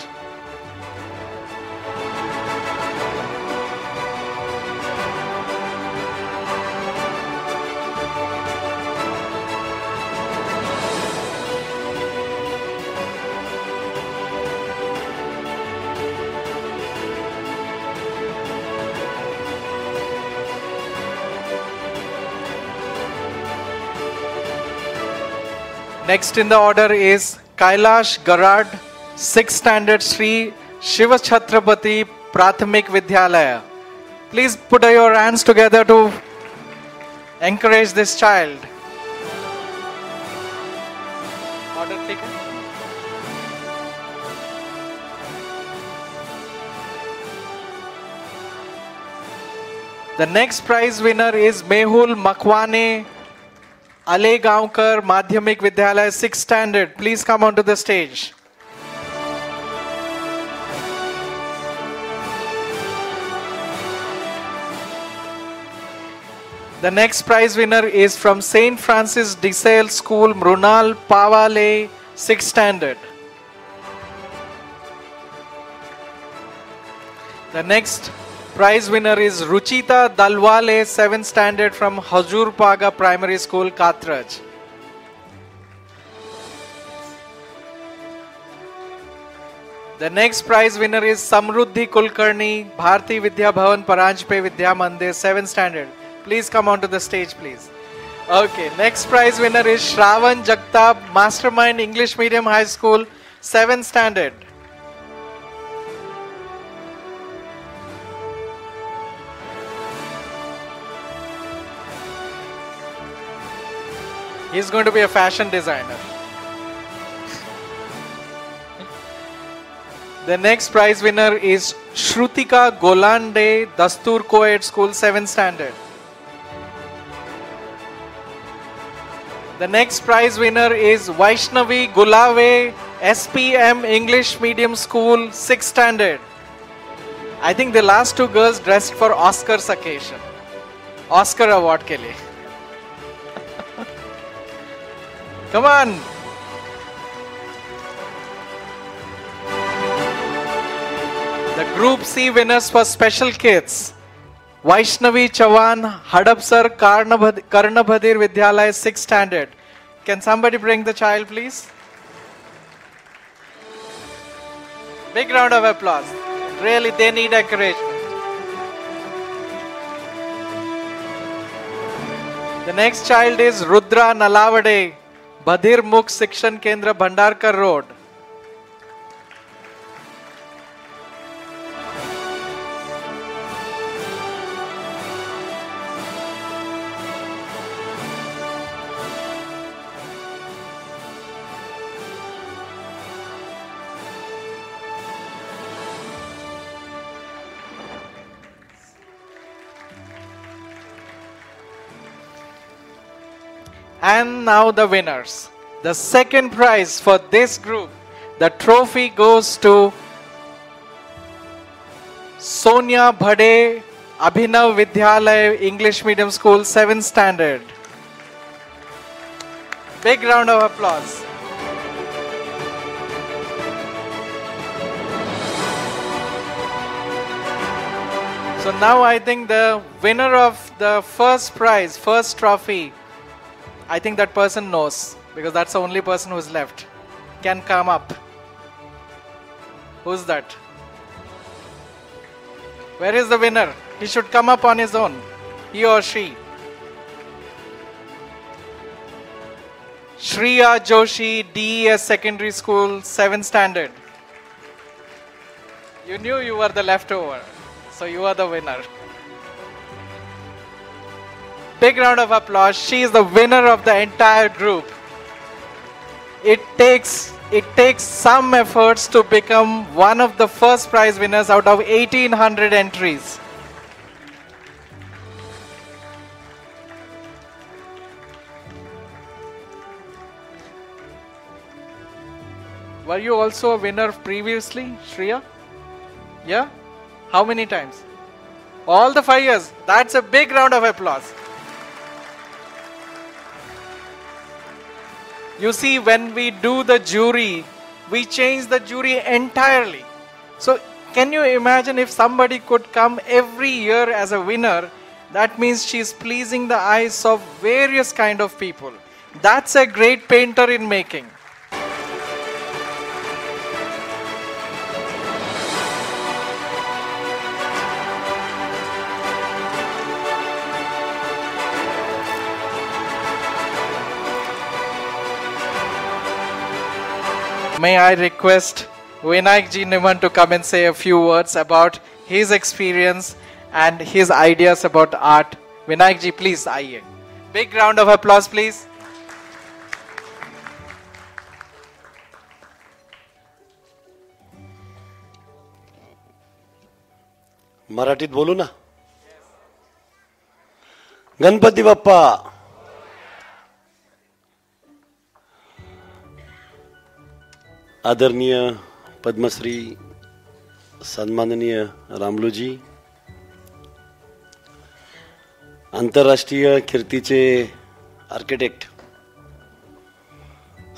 Next in the order is Kailash Garad, 6th standard Sri Shiva Chhatrapati Prathamik Vidyalaya. Please put your hands together to encourage this child. Order taken. The next prize winner is Mehul Makwane Ale Gaonkar Madhyamik Vidyalaya 6th standard. Please come onto the stage. The next prize winner is from St. Francis de Sales School, Mrunal Pawale 6th standard. The next prize winner is Ruchita Dalwale, 7th standard from Hajur Paga Primary School, Katraj. The next prize winner is Samruddhi Kulkarni, Bharti Vidya Bhavan Paranjpe Vidya Mandir, 7th standard. Please come onto the stage, please. Okay, next prize winner is Shravan Jagtab, Mastermind English Medium High School, 7th standard. He's going to be a fashion designer. The next prize winner is Shrutika Golande, Dastur Coed School, 7th standard. The next prize winner is Vaishnavi Gulave, SPM English Medium School, 6th standard. I think the last two girls dressed for Oscar's occasion. Oscar award के लिए. Come on. The Group C winners for special kids. Vaishnavi Chavan, Hadapsar Karnabhad- Karnabhadir Vidyalaya 6th standard. Can somebody bring the child please? Big round of applause. Really, they need encouragement. The next child is Rudra Nalavade, Badhir Mukh Sikshan Kendra Bhandarkar Road. And now the winners. The second prize for this group, the trophy goes to Sonia Bhade, Abhinav Vidyalaya English Medium School, 7th standard. Big round of applause. So now I think the winner of the first prize, first trophy, I think that person knows because that's the only person who's left. Can come up. Who's that? Where is the winner? He should come up on his own. He or she. Shriya Joshi, DES Secondary School, 7th standard. You knew you were the leftover, so you are the winner. Big round of applause. She is the winner of the entire group. It takes it takes some efforts to become one of the first prize winners out of 1800 entries. Were you also a winner previously, Shriya? Yeah? How many times? All the five years. That's a big round of applause. You see, when we do the jury, we change the jury entirely. So, can you imagine if somebody could come every year as a winner? That means she's pleasing the eyes of various kind of people. That's a great painter in making. may I request Vinayakji G. Nimhan to come and say a few words about his experience and his ideas about art. Vinayakji? Please, आइए. Big round of applause, please. मराठीत बोलू ना गणपती बाप्पा आदरणीय पद्मश्री सन्माननीय रामलूजी आंतरराष्ट्रीय कीर्तीचे architect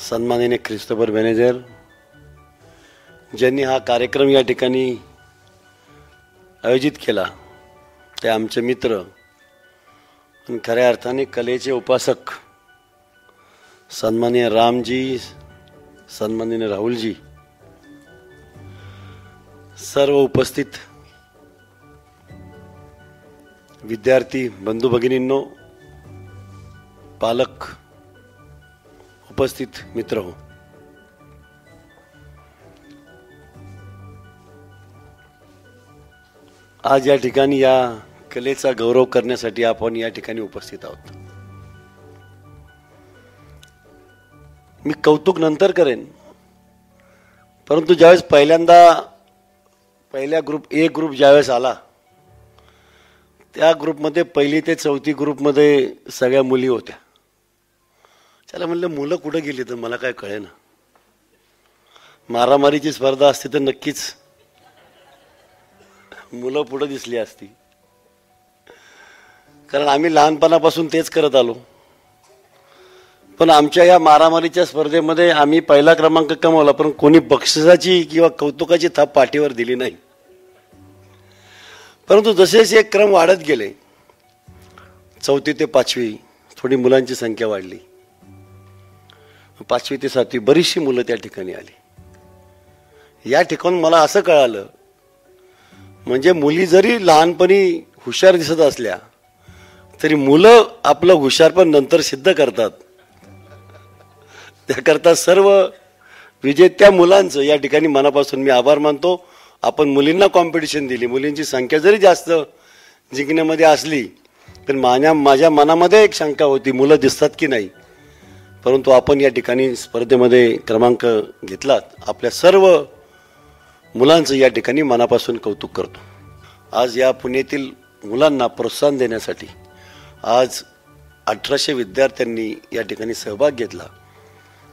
सन्माननीय ख्रिस्तोफर मॅनेजर ज्यांनी हा कार्यक्रम या ठिकाणी आयोजित केला ते आमचे मित्र खऱ्या अर्थाने कलेचे उपासक सन्माननीय रामजी सन्माननीय राहुलजी सर्व उपस्थित विद्यार्थी बंधू भगिनींनो पालक उपस्थित मित्र हो। आज या ठिकाणी या कलेचा गौरव करण्यासाठी आपण या ठिकाणी उपस्थित आहोत। मी कौतुक नंतर करेन. परंतु ज्यावेळेस पहिल्यांदा पहिल्या ग्रुप ए ग्रुप ज्यावेळेस आला त्या ग्रुपमध्ये पहिली ते चौथी ग्रुपमध्ये सगळ्या मुली होत्या. त्याला म्हणलं मुलं कुठं गेली तर मला काय कळेना. मारामारीची स्पर्धा असती तर नक्कीच मुलं पुढं दिसली असती. कारण आम्ही लहानपणापासून तेच करत आलो. पण आमच्या या मारामारीच्या स्पर्धेमध्ये आम्ही पहिला क्रमांक कमवला पण कोणी बक्षिसाची किंवा कौतुकाची थाप पाठीवर दिली नाही. परंतु जसे जसे क्रम वाढत गेले चौथी ते पाचवी थोडी मुलांची संख्या वाढली. पाचवी ते सातवी बरीचशी मुलं त्या ठिकाणी आली. या ठिकाणी मला असं कळालं म्हणजे मुली जरी लहानपणी हुशार दिसत असल्या तरी मुलं आपलं हुशार पण नंतर सिद्ध करतात. त्याकरता सर्व विजेत्या मुलांचं या ठिकाणी मनापासून मी आभार मानतो. आपण मुलींना कॉम्पिटिशन दिली. मुलींची संख्या जरी जास्त जिंकण्यामध्ये असली तर माझ्या माझ्या मनामध्ये एक शंका होती मुलं दिसतात की नाही? परंतु आपण या ठिकाणी स्पर्धेमध्ये क्रमांक घेतलात. आपल्या सर्व मुलांचं या ठिकाणी मनापासून कौतुक करतो. आज या पुण्यातील मुलांना प्रोत्साहन देण्यासाठी आज अठराशे विद्यार्थ्यांनी या ठिकाणी सहभाग घेतला.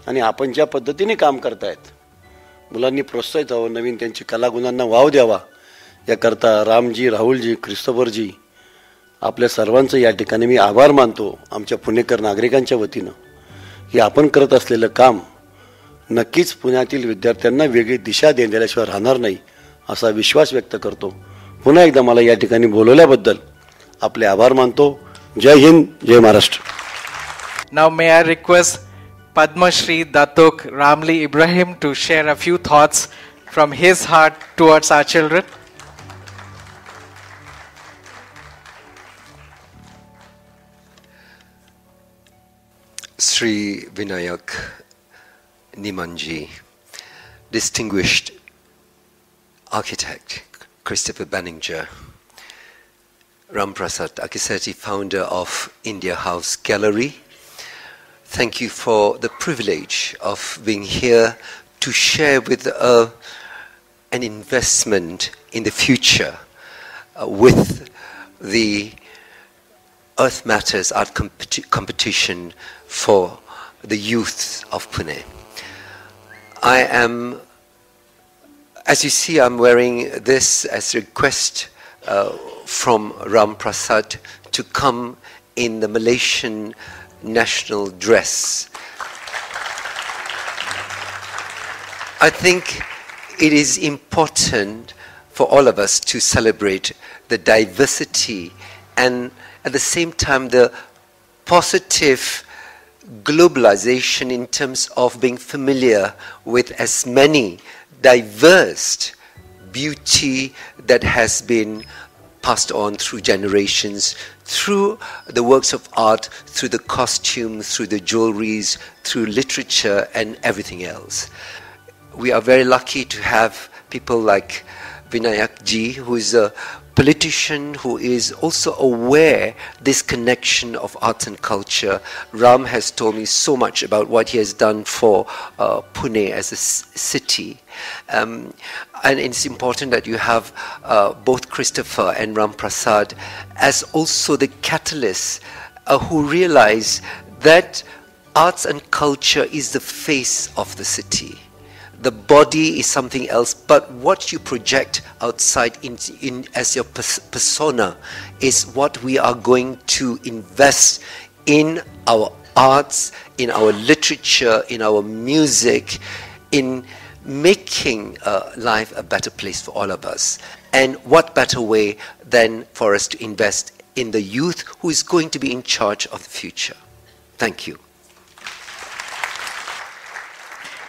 आणि आपण ज्या पद्धतीने काम करतायत मुलांनी प्रोत्साहित व्हावं नवीन त्यांची कलागुणांना वाव द्यावा. याकरता रामजी राहुलजी ख्रिस्तोफरजी आपल्या सर्वांचं या ठिकाणी मी आभार मानतो आमच्या पुणेकर नागरिकांच्या वतीनं. की आपण करत असलेलं काम नक्कीच पुण्यातील विद्यार्थ्यांना वेगळी दिशा देण्याशिवाय राहणार नाही असा विश्वास व्यक्त करतो. पुन्हा एकदा मला या ठिकाणी बोलवल्याबद्दल आपले आभार मानतो. जय हिंद जय महाराष्ट्र. नाव may I request Padma Shri Datuk Ramli Ibrahim to share a few thoughts from his heart towards our children? Sri Vinayak Nimhanji, distinguished architect Christopher Benninger, Ramprasad Akkisetti, founder of India House Gallery. Thank you for the privilege of being here to share with uh, an investment in the future uh, with the Earth Matters Art competi- Competition for the youth of Pune. I am, as you see, I'm wearing this as a request uh, from Ram Prasad to come in the Malaysian national dress. I think it is important for all of us to celebrate the diversity and at the same time the positive globalization in terms of being familiar with as many diverse beauty that has been passed on through generations, through the works of art, through the costume, through the jewelries, through literature, and everything else. We are very lucky to have people like Vinayak Ji, who is a politician who is also aware this connection of arts and culture. Ram has told me so much about what he has done for uh, Pune as a city. Um, and it's important that you have uh, both Christopher and Ram Prasad as also the catalysts uh, who realize that arts and culture is the face of the city the body is something else, but what you project outside in, in as your persona is what we are going to invest in our arts, in our literature, in our music, in making uh, life a better place for all of us. And what better way than for us to invest in the youth who is going to be in charge of the future? Thank you.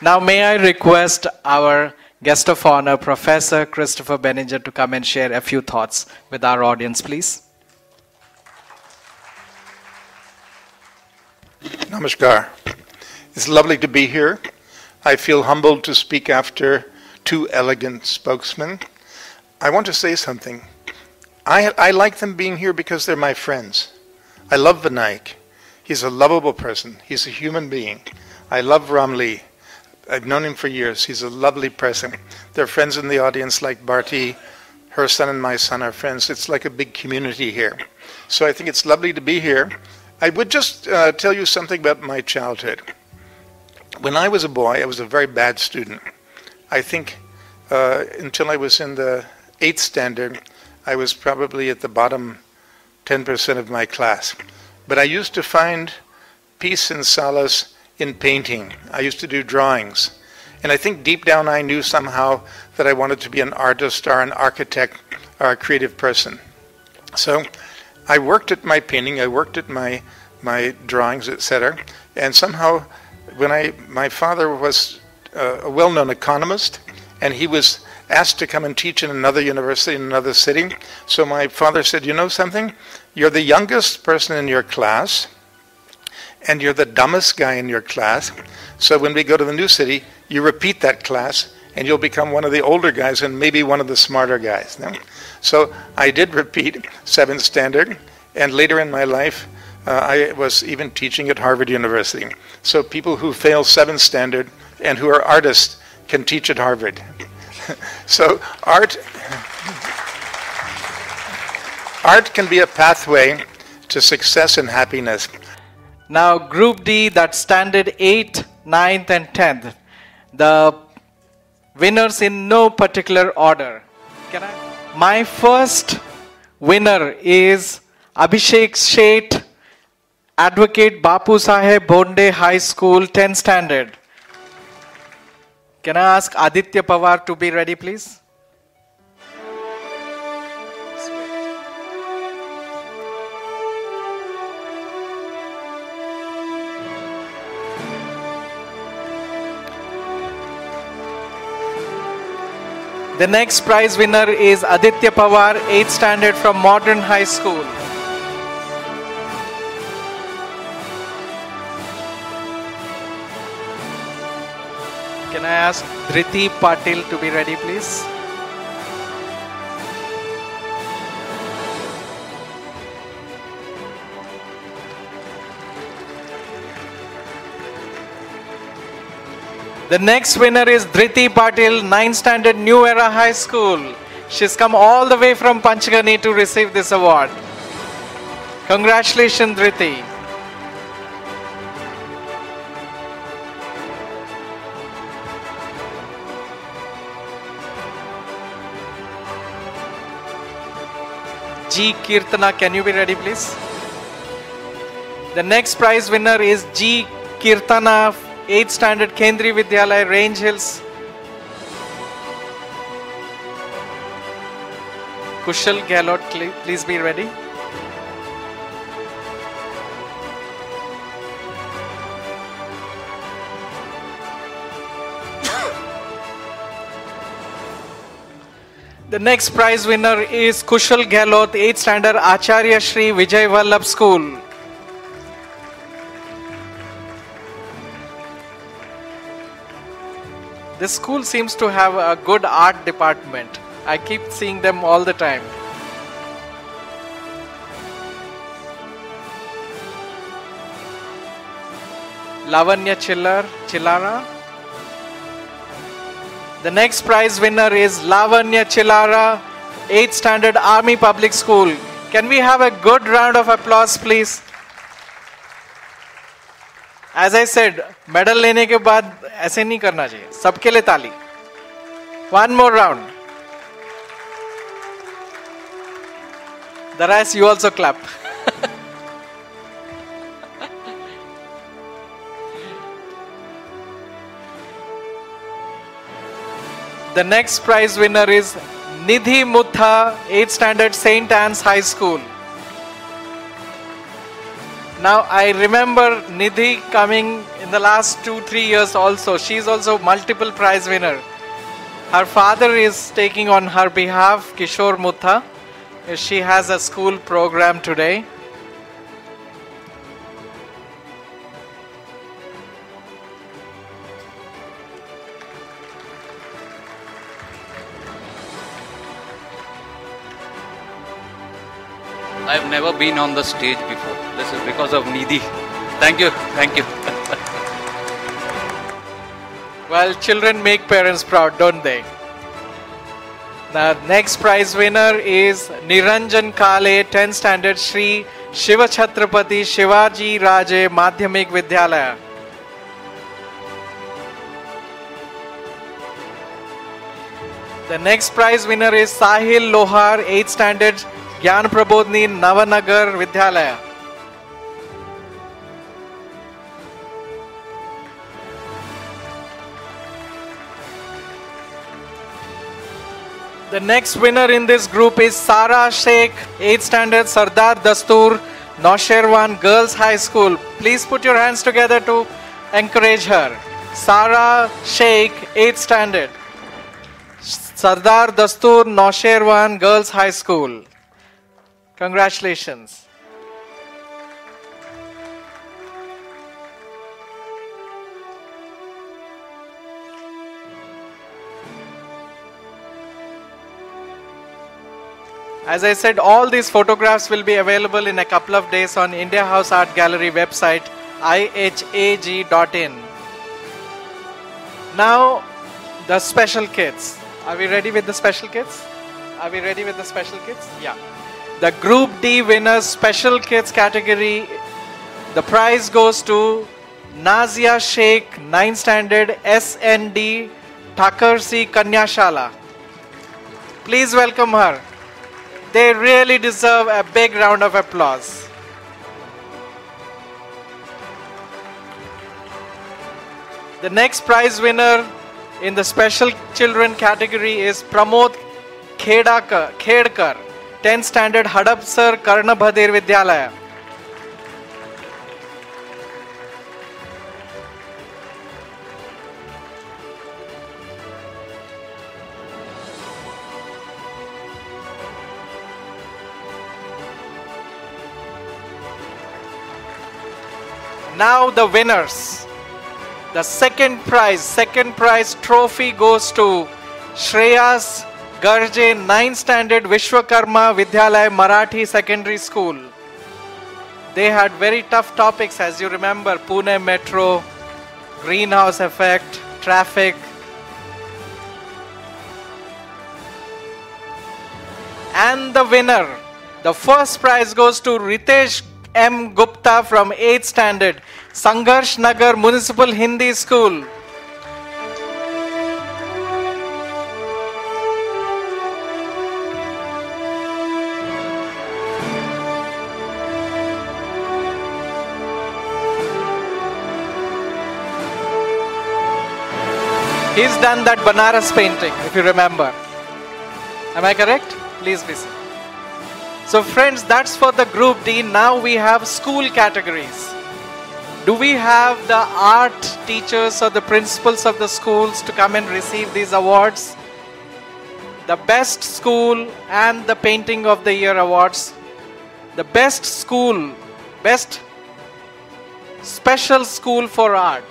Now, may I request our guest of honor, Professor Christopher Benninger, to come and share a few thoughts with our audience, please. Namaskar. It's lovely to be here. I feel humbled to speak after two elegant spokesmen. I want to say something. I, I like them being here because they're my friends. I love Vinayak. He's a lovable person. He's a human being. I love Ramli. I've known him for years. He's a lovely person. There are friends in the audience like Bharati. Her son and my son are friends. It's like a big community here. So I think it's lovely to be here. I would just uh, tell you something about my childhood. When I was a boy, I was a very bad student. I think uh, until I was in the eighth standard, I was probably at the bottom 10% of my class. But I used to find peace and solace in painting. I used to do drawings. And I think deep down I knew somehow that I wanted to be an artist or an architect or a creative person. So I worked at my painting, I worked at my, my drawings, etc. And somehow, when I, my father was uh, a well known economist, and he was asked to come and teach in another university in another city. So my father said, You know something? You're the youngest person in your class and you're the dumbest guy in your class. So when we go to the new city, you repeat that class and you'll become one of the older guys and maybe one of the smarter guys. So I did repeat seventh standard, and later in my life, uh, I was even teaching at Harvard University. So people who fail seventh standard and who are artists can teach at Harvard. so art art can be a pathway to success and happiness. Now, Group D, that standard 8th, 9th, and 10th. The winners in no particular order. Can I? My first winner is Abhishek Sheth, Advocate Bapu Saheb Bonde High School, 10th standard. Can I ask Aditya Pawar to be ready, please? The next prize winner is Aditya Pawar, 8th standard from Modern High School. Can I ask Dhriti Patil to be ready, please? The next winner is Dhriti Patil, 9th standard New Era High School. She's come all the way from Panchgani to receive this award. Congratulations, Dhriti. G. Kirtana, can you be ready, please? The next prize winner is G. Kirtana, 8th standard Kendriya Vidyalaya, Range Hills. Kushal Gehlot, please be ready. The next prize winner is Kushal Gehlot, 8th standard Acharya Shri Vijay Vallabh School. This school seems to have a good art department. I keep seeing them all the time. Lavanya Chillar, Chillara. The next prize winner is Lavanya Chillara, 8th Standard Army Public School. Can we have a good round of applause, please? As I said medal लेने के बाद ऐसे नहीं करना चाहिए सबके लिए ताली one more round दराइस you also clap the next prize winner is Nidhi Mutha eight standard saint Anne's high school Now I remember Nidhi coming in the last two, three years also. She is also multiple prize winner. Her father is taking on her behalf Kishore Mutha. She has a school program today. I've never been on the stage before. This is because of Nidhi. Thank you, thank you. Well, children make parents proud, don't they? The next prize winner is Niranjan Kale, 10th standard Sri Shiva Chhatrapati Shivaji Raje Madhyamik Vidyalaya. The next prize winner is Sahil Lohar, 8th standard Gyan Prabodhini Navanagar Vidyalaya. The next winner in this group is Sara Sheikh, 8th standard Sardar Dastur, Nosherwan Girls High School. Please put your hands together to encourage her. Sara Sheikh, 8th standard. Sardar Dastur, Nosherwan Girls High School. Congratulations. As I said, all these photographs will be available in a couple of days on India House Art Gallery website ihag.in. Now, the special kids. Are we ready with the special kids? Are we ready with the special kids? Yeah. The Group D winners special kids category. The prize goes to Nazia Sheikh, 9th standard SND Thackersey Kanyashala. Please welcome her. They really deserve a big round of applause. The next prize winner in the special children category is Pramod Khedakar, Khedkar, 10th standard Hadapsar Karnabadhir Vidyalaya. Now the winners. The second prize, second prize trophy goes to Shreyas Garje 9th standard Vishwakarma Vidyalaya Marathi Secondary School. They had very tough topics as you remember Pune Metro, greenhouse effect, traffic. And the winner, the first prize goes to Ritesh M. Gupta from 8th standard, Sangharsh Nagar Municipal Hindi School. He's done that Banaras painting, if you remember. Am I correct? Please listen. So, friends, that's for the group D. Now we have school categories. Do we have the art teachers or the principals of the schools to come and receive these awards? The best school and the painting of the year awards. The best school, best special school for art.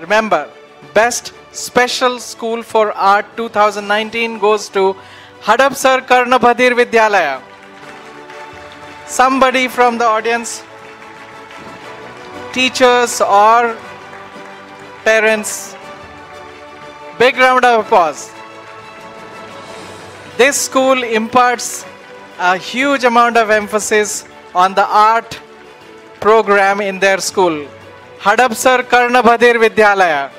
Remember, best special school for art 2019 goes to Hadapsar Karnabadhir Vidyalaya. Somebody from the audience, teachers or parents, big round of applause. This school imparts a huge amount of emphasis on the art program in their school. Hadapsar Karnabadhir Vidyalaya.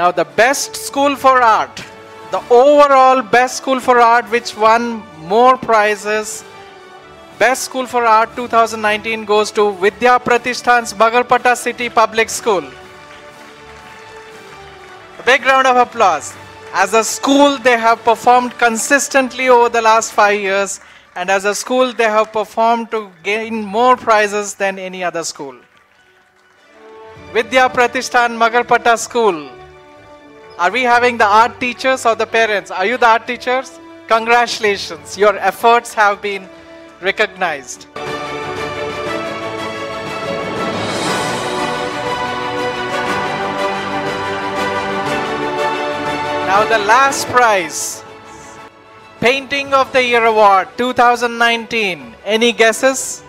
Now, the best school for art, the overall best school for art, which won more prizes Best School for Art 2019 goes to Vidya Pratishthan's Magarpata City Public School. A big round of applause. As a school, they have performed consistently over the last five years, and as a school, they have performed to gain more prizes than any other school. Vidya Pratishthan Magarpata School. Are we having the art teachers or the parents? Are you the art teachers? Congratulations, your efforts have been recognized. Now, the last prize Painting of the Year Award 2019. Any guesses?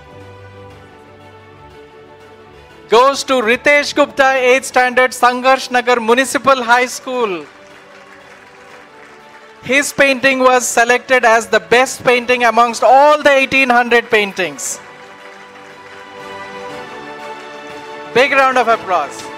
Goes to Ritesh Gupta, 8th Standard, Sangharsh Nagar Municipal High School. His painting was selected as the best painting amongst all the 1800 paintings. Big round of applause.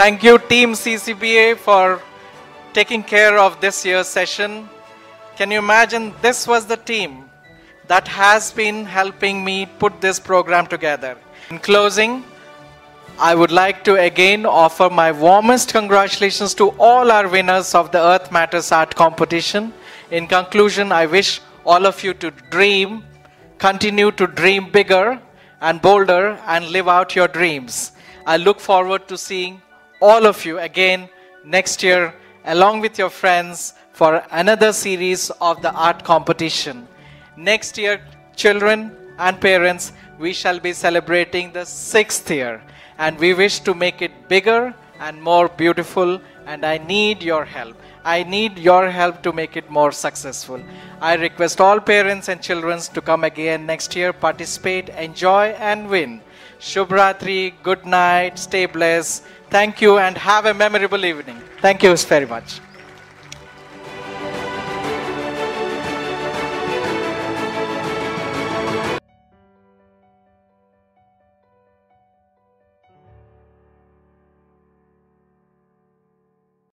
Thank you, Team CCBA, for taking care of this year's session. Can you imagine this was the team that has been helping me put this program together? In closing, I would like to again offer my warmest congratulations to all our winners of the Earth Matters Art Competition. In conclusion, I wish all of you to dream, continue to dream bigger and bolder, and live out your dreams. I look forward to seeing all of you again next year along with your friends for another series of the art competition. Next year, children and parents, we shall be celebrating the sixth year and we wish to make it bigger and more beautiful and I need your help. I need your help to make it more successful. I request all parents and children to come again next year, participate, enjoy and win. Shubhratri, good night, stay blessed. Thank you and have a memorable evening. Thank you very much.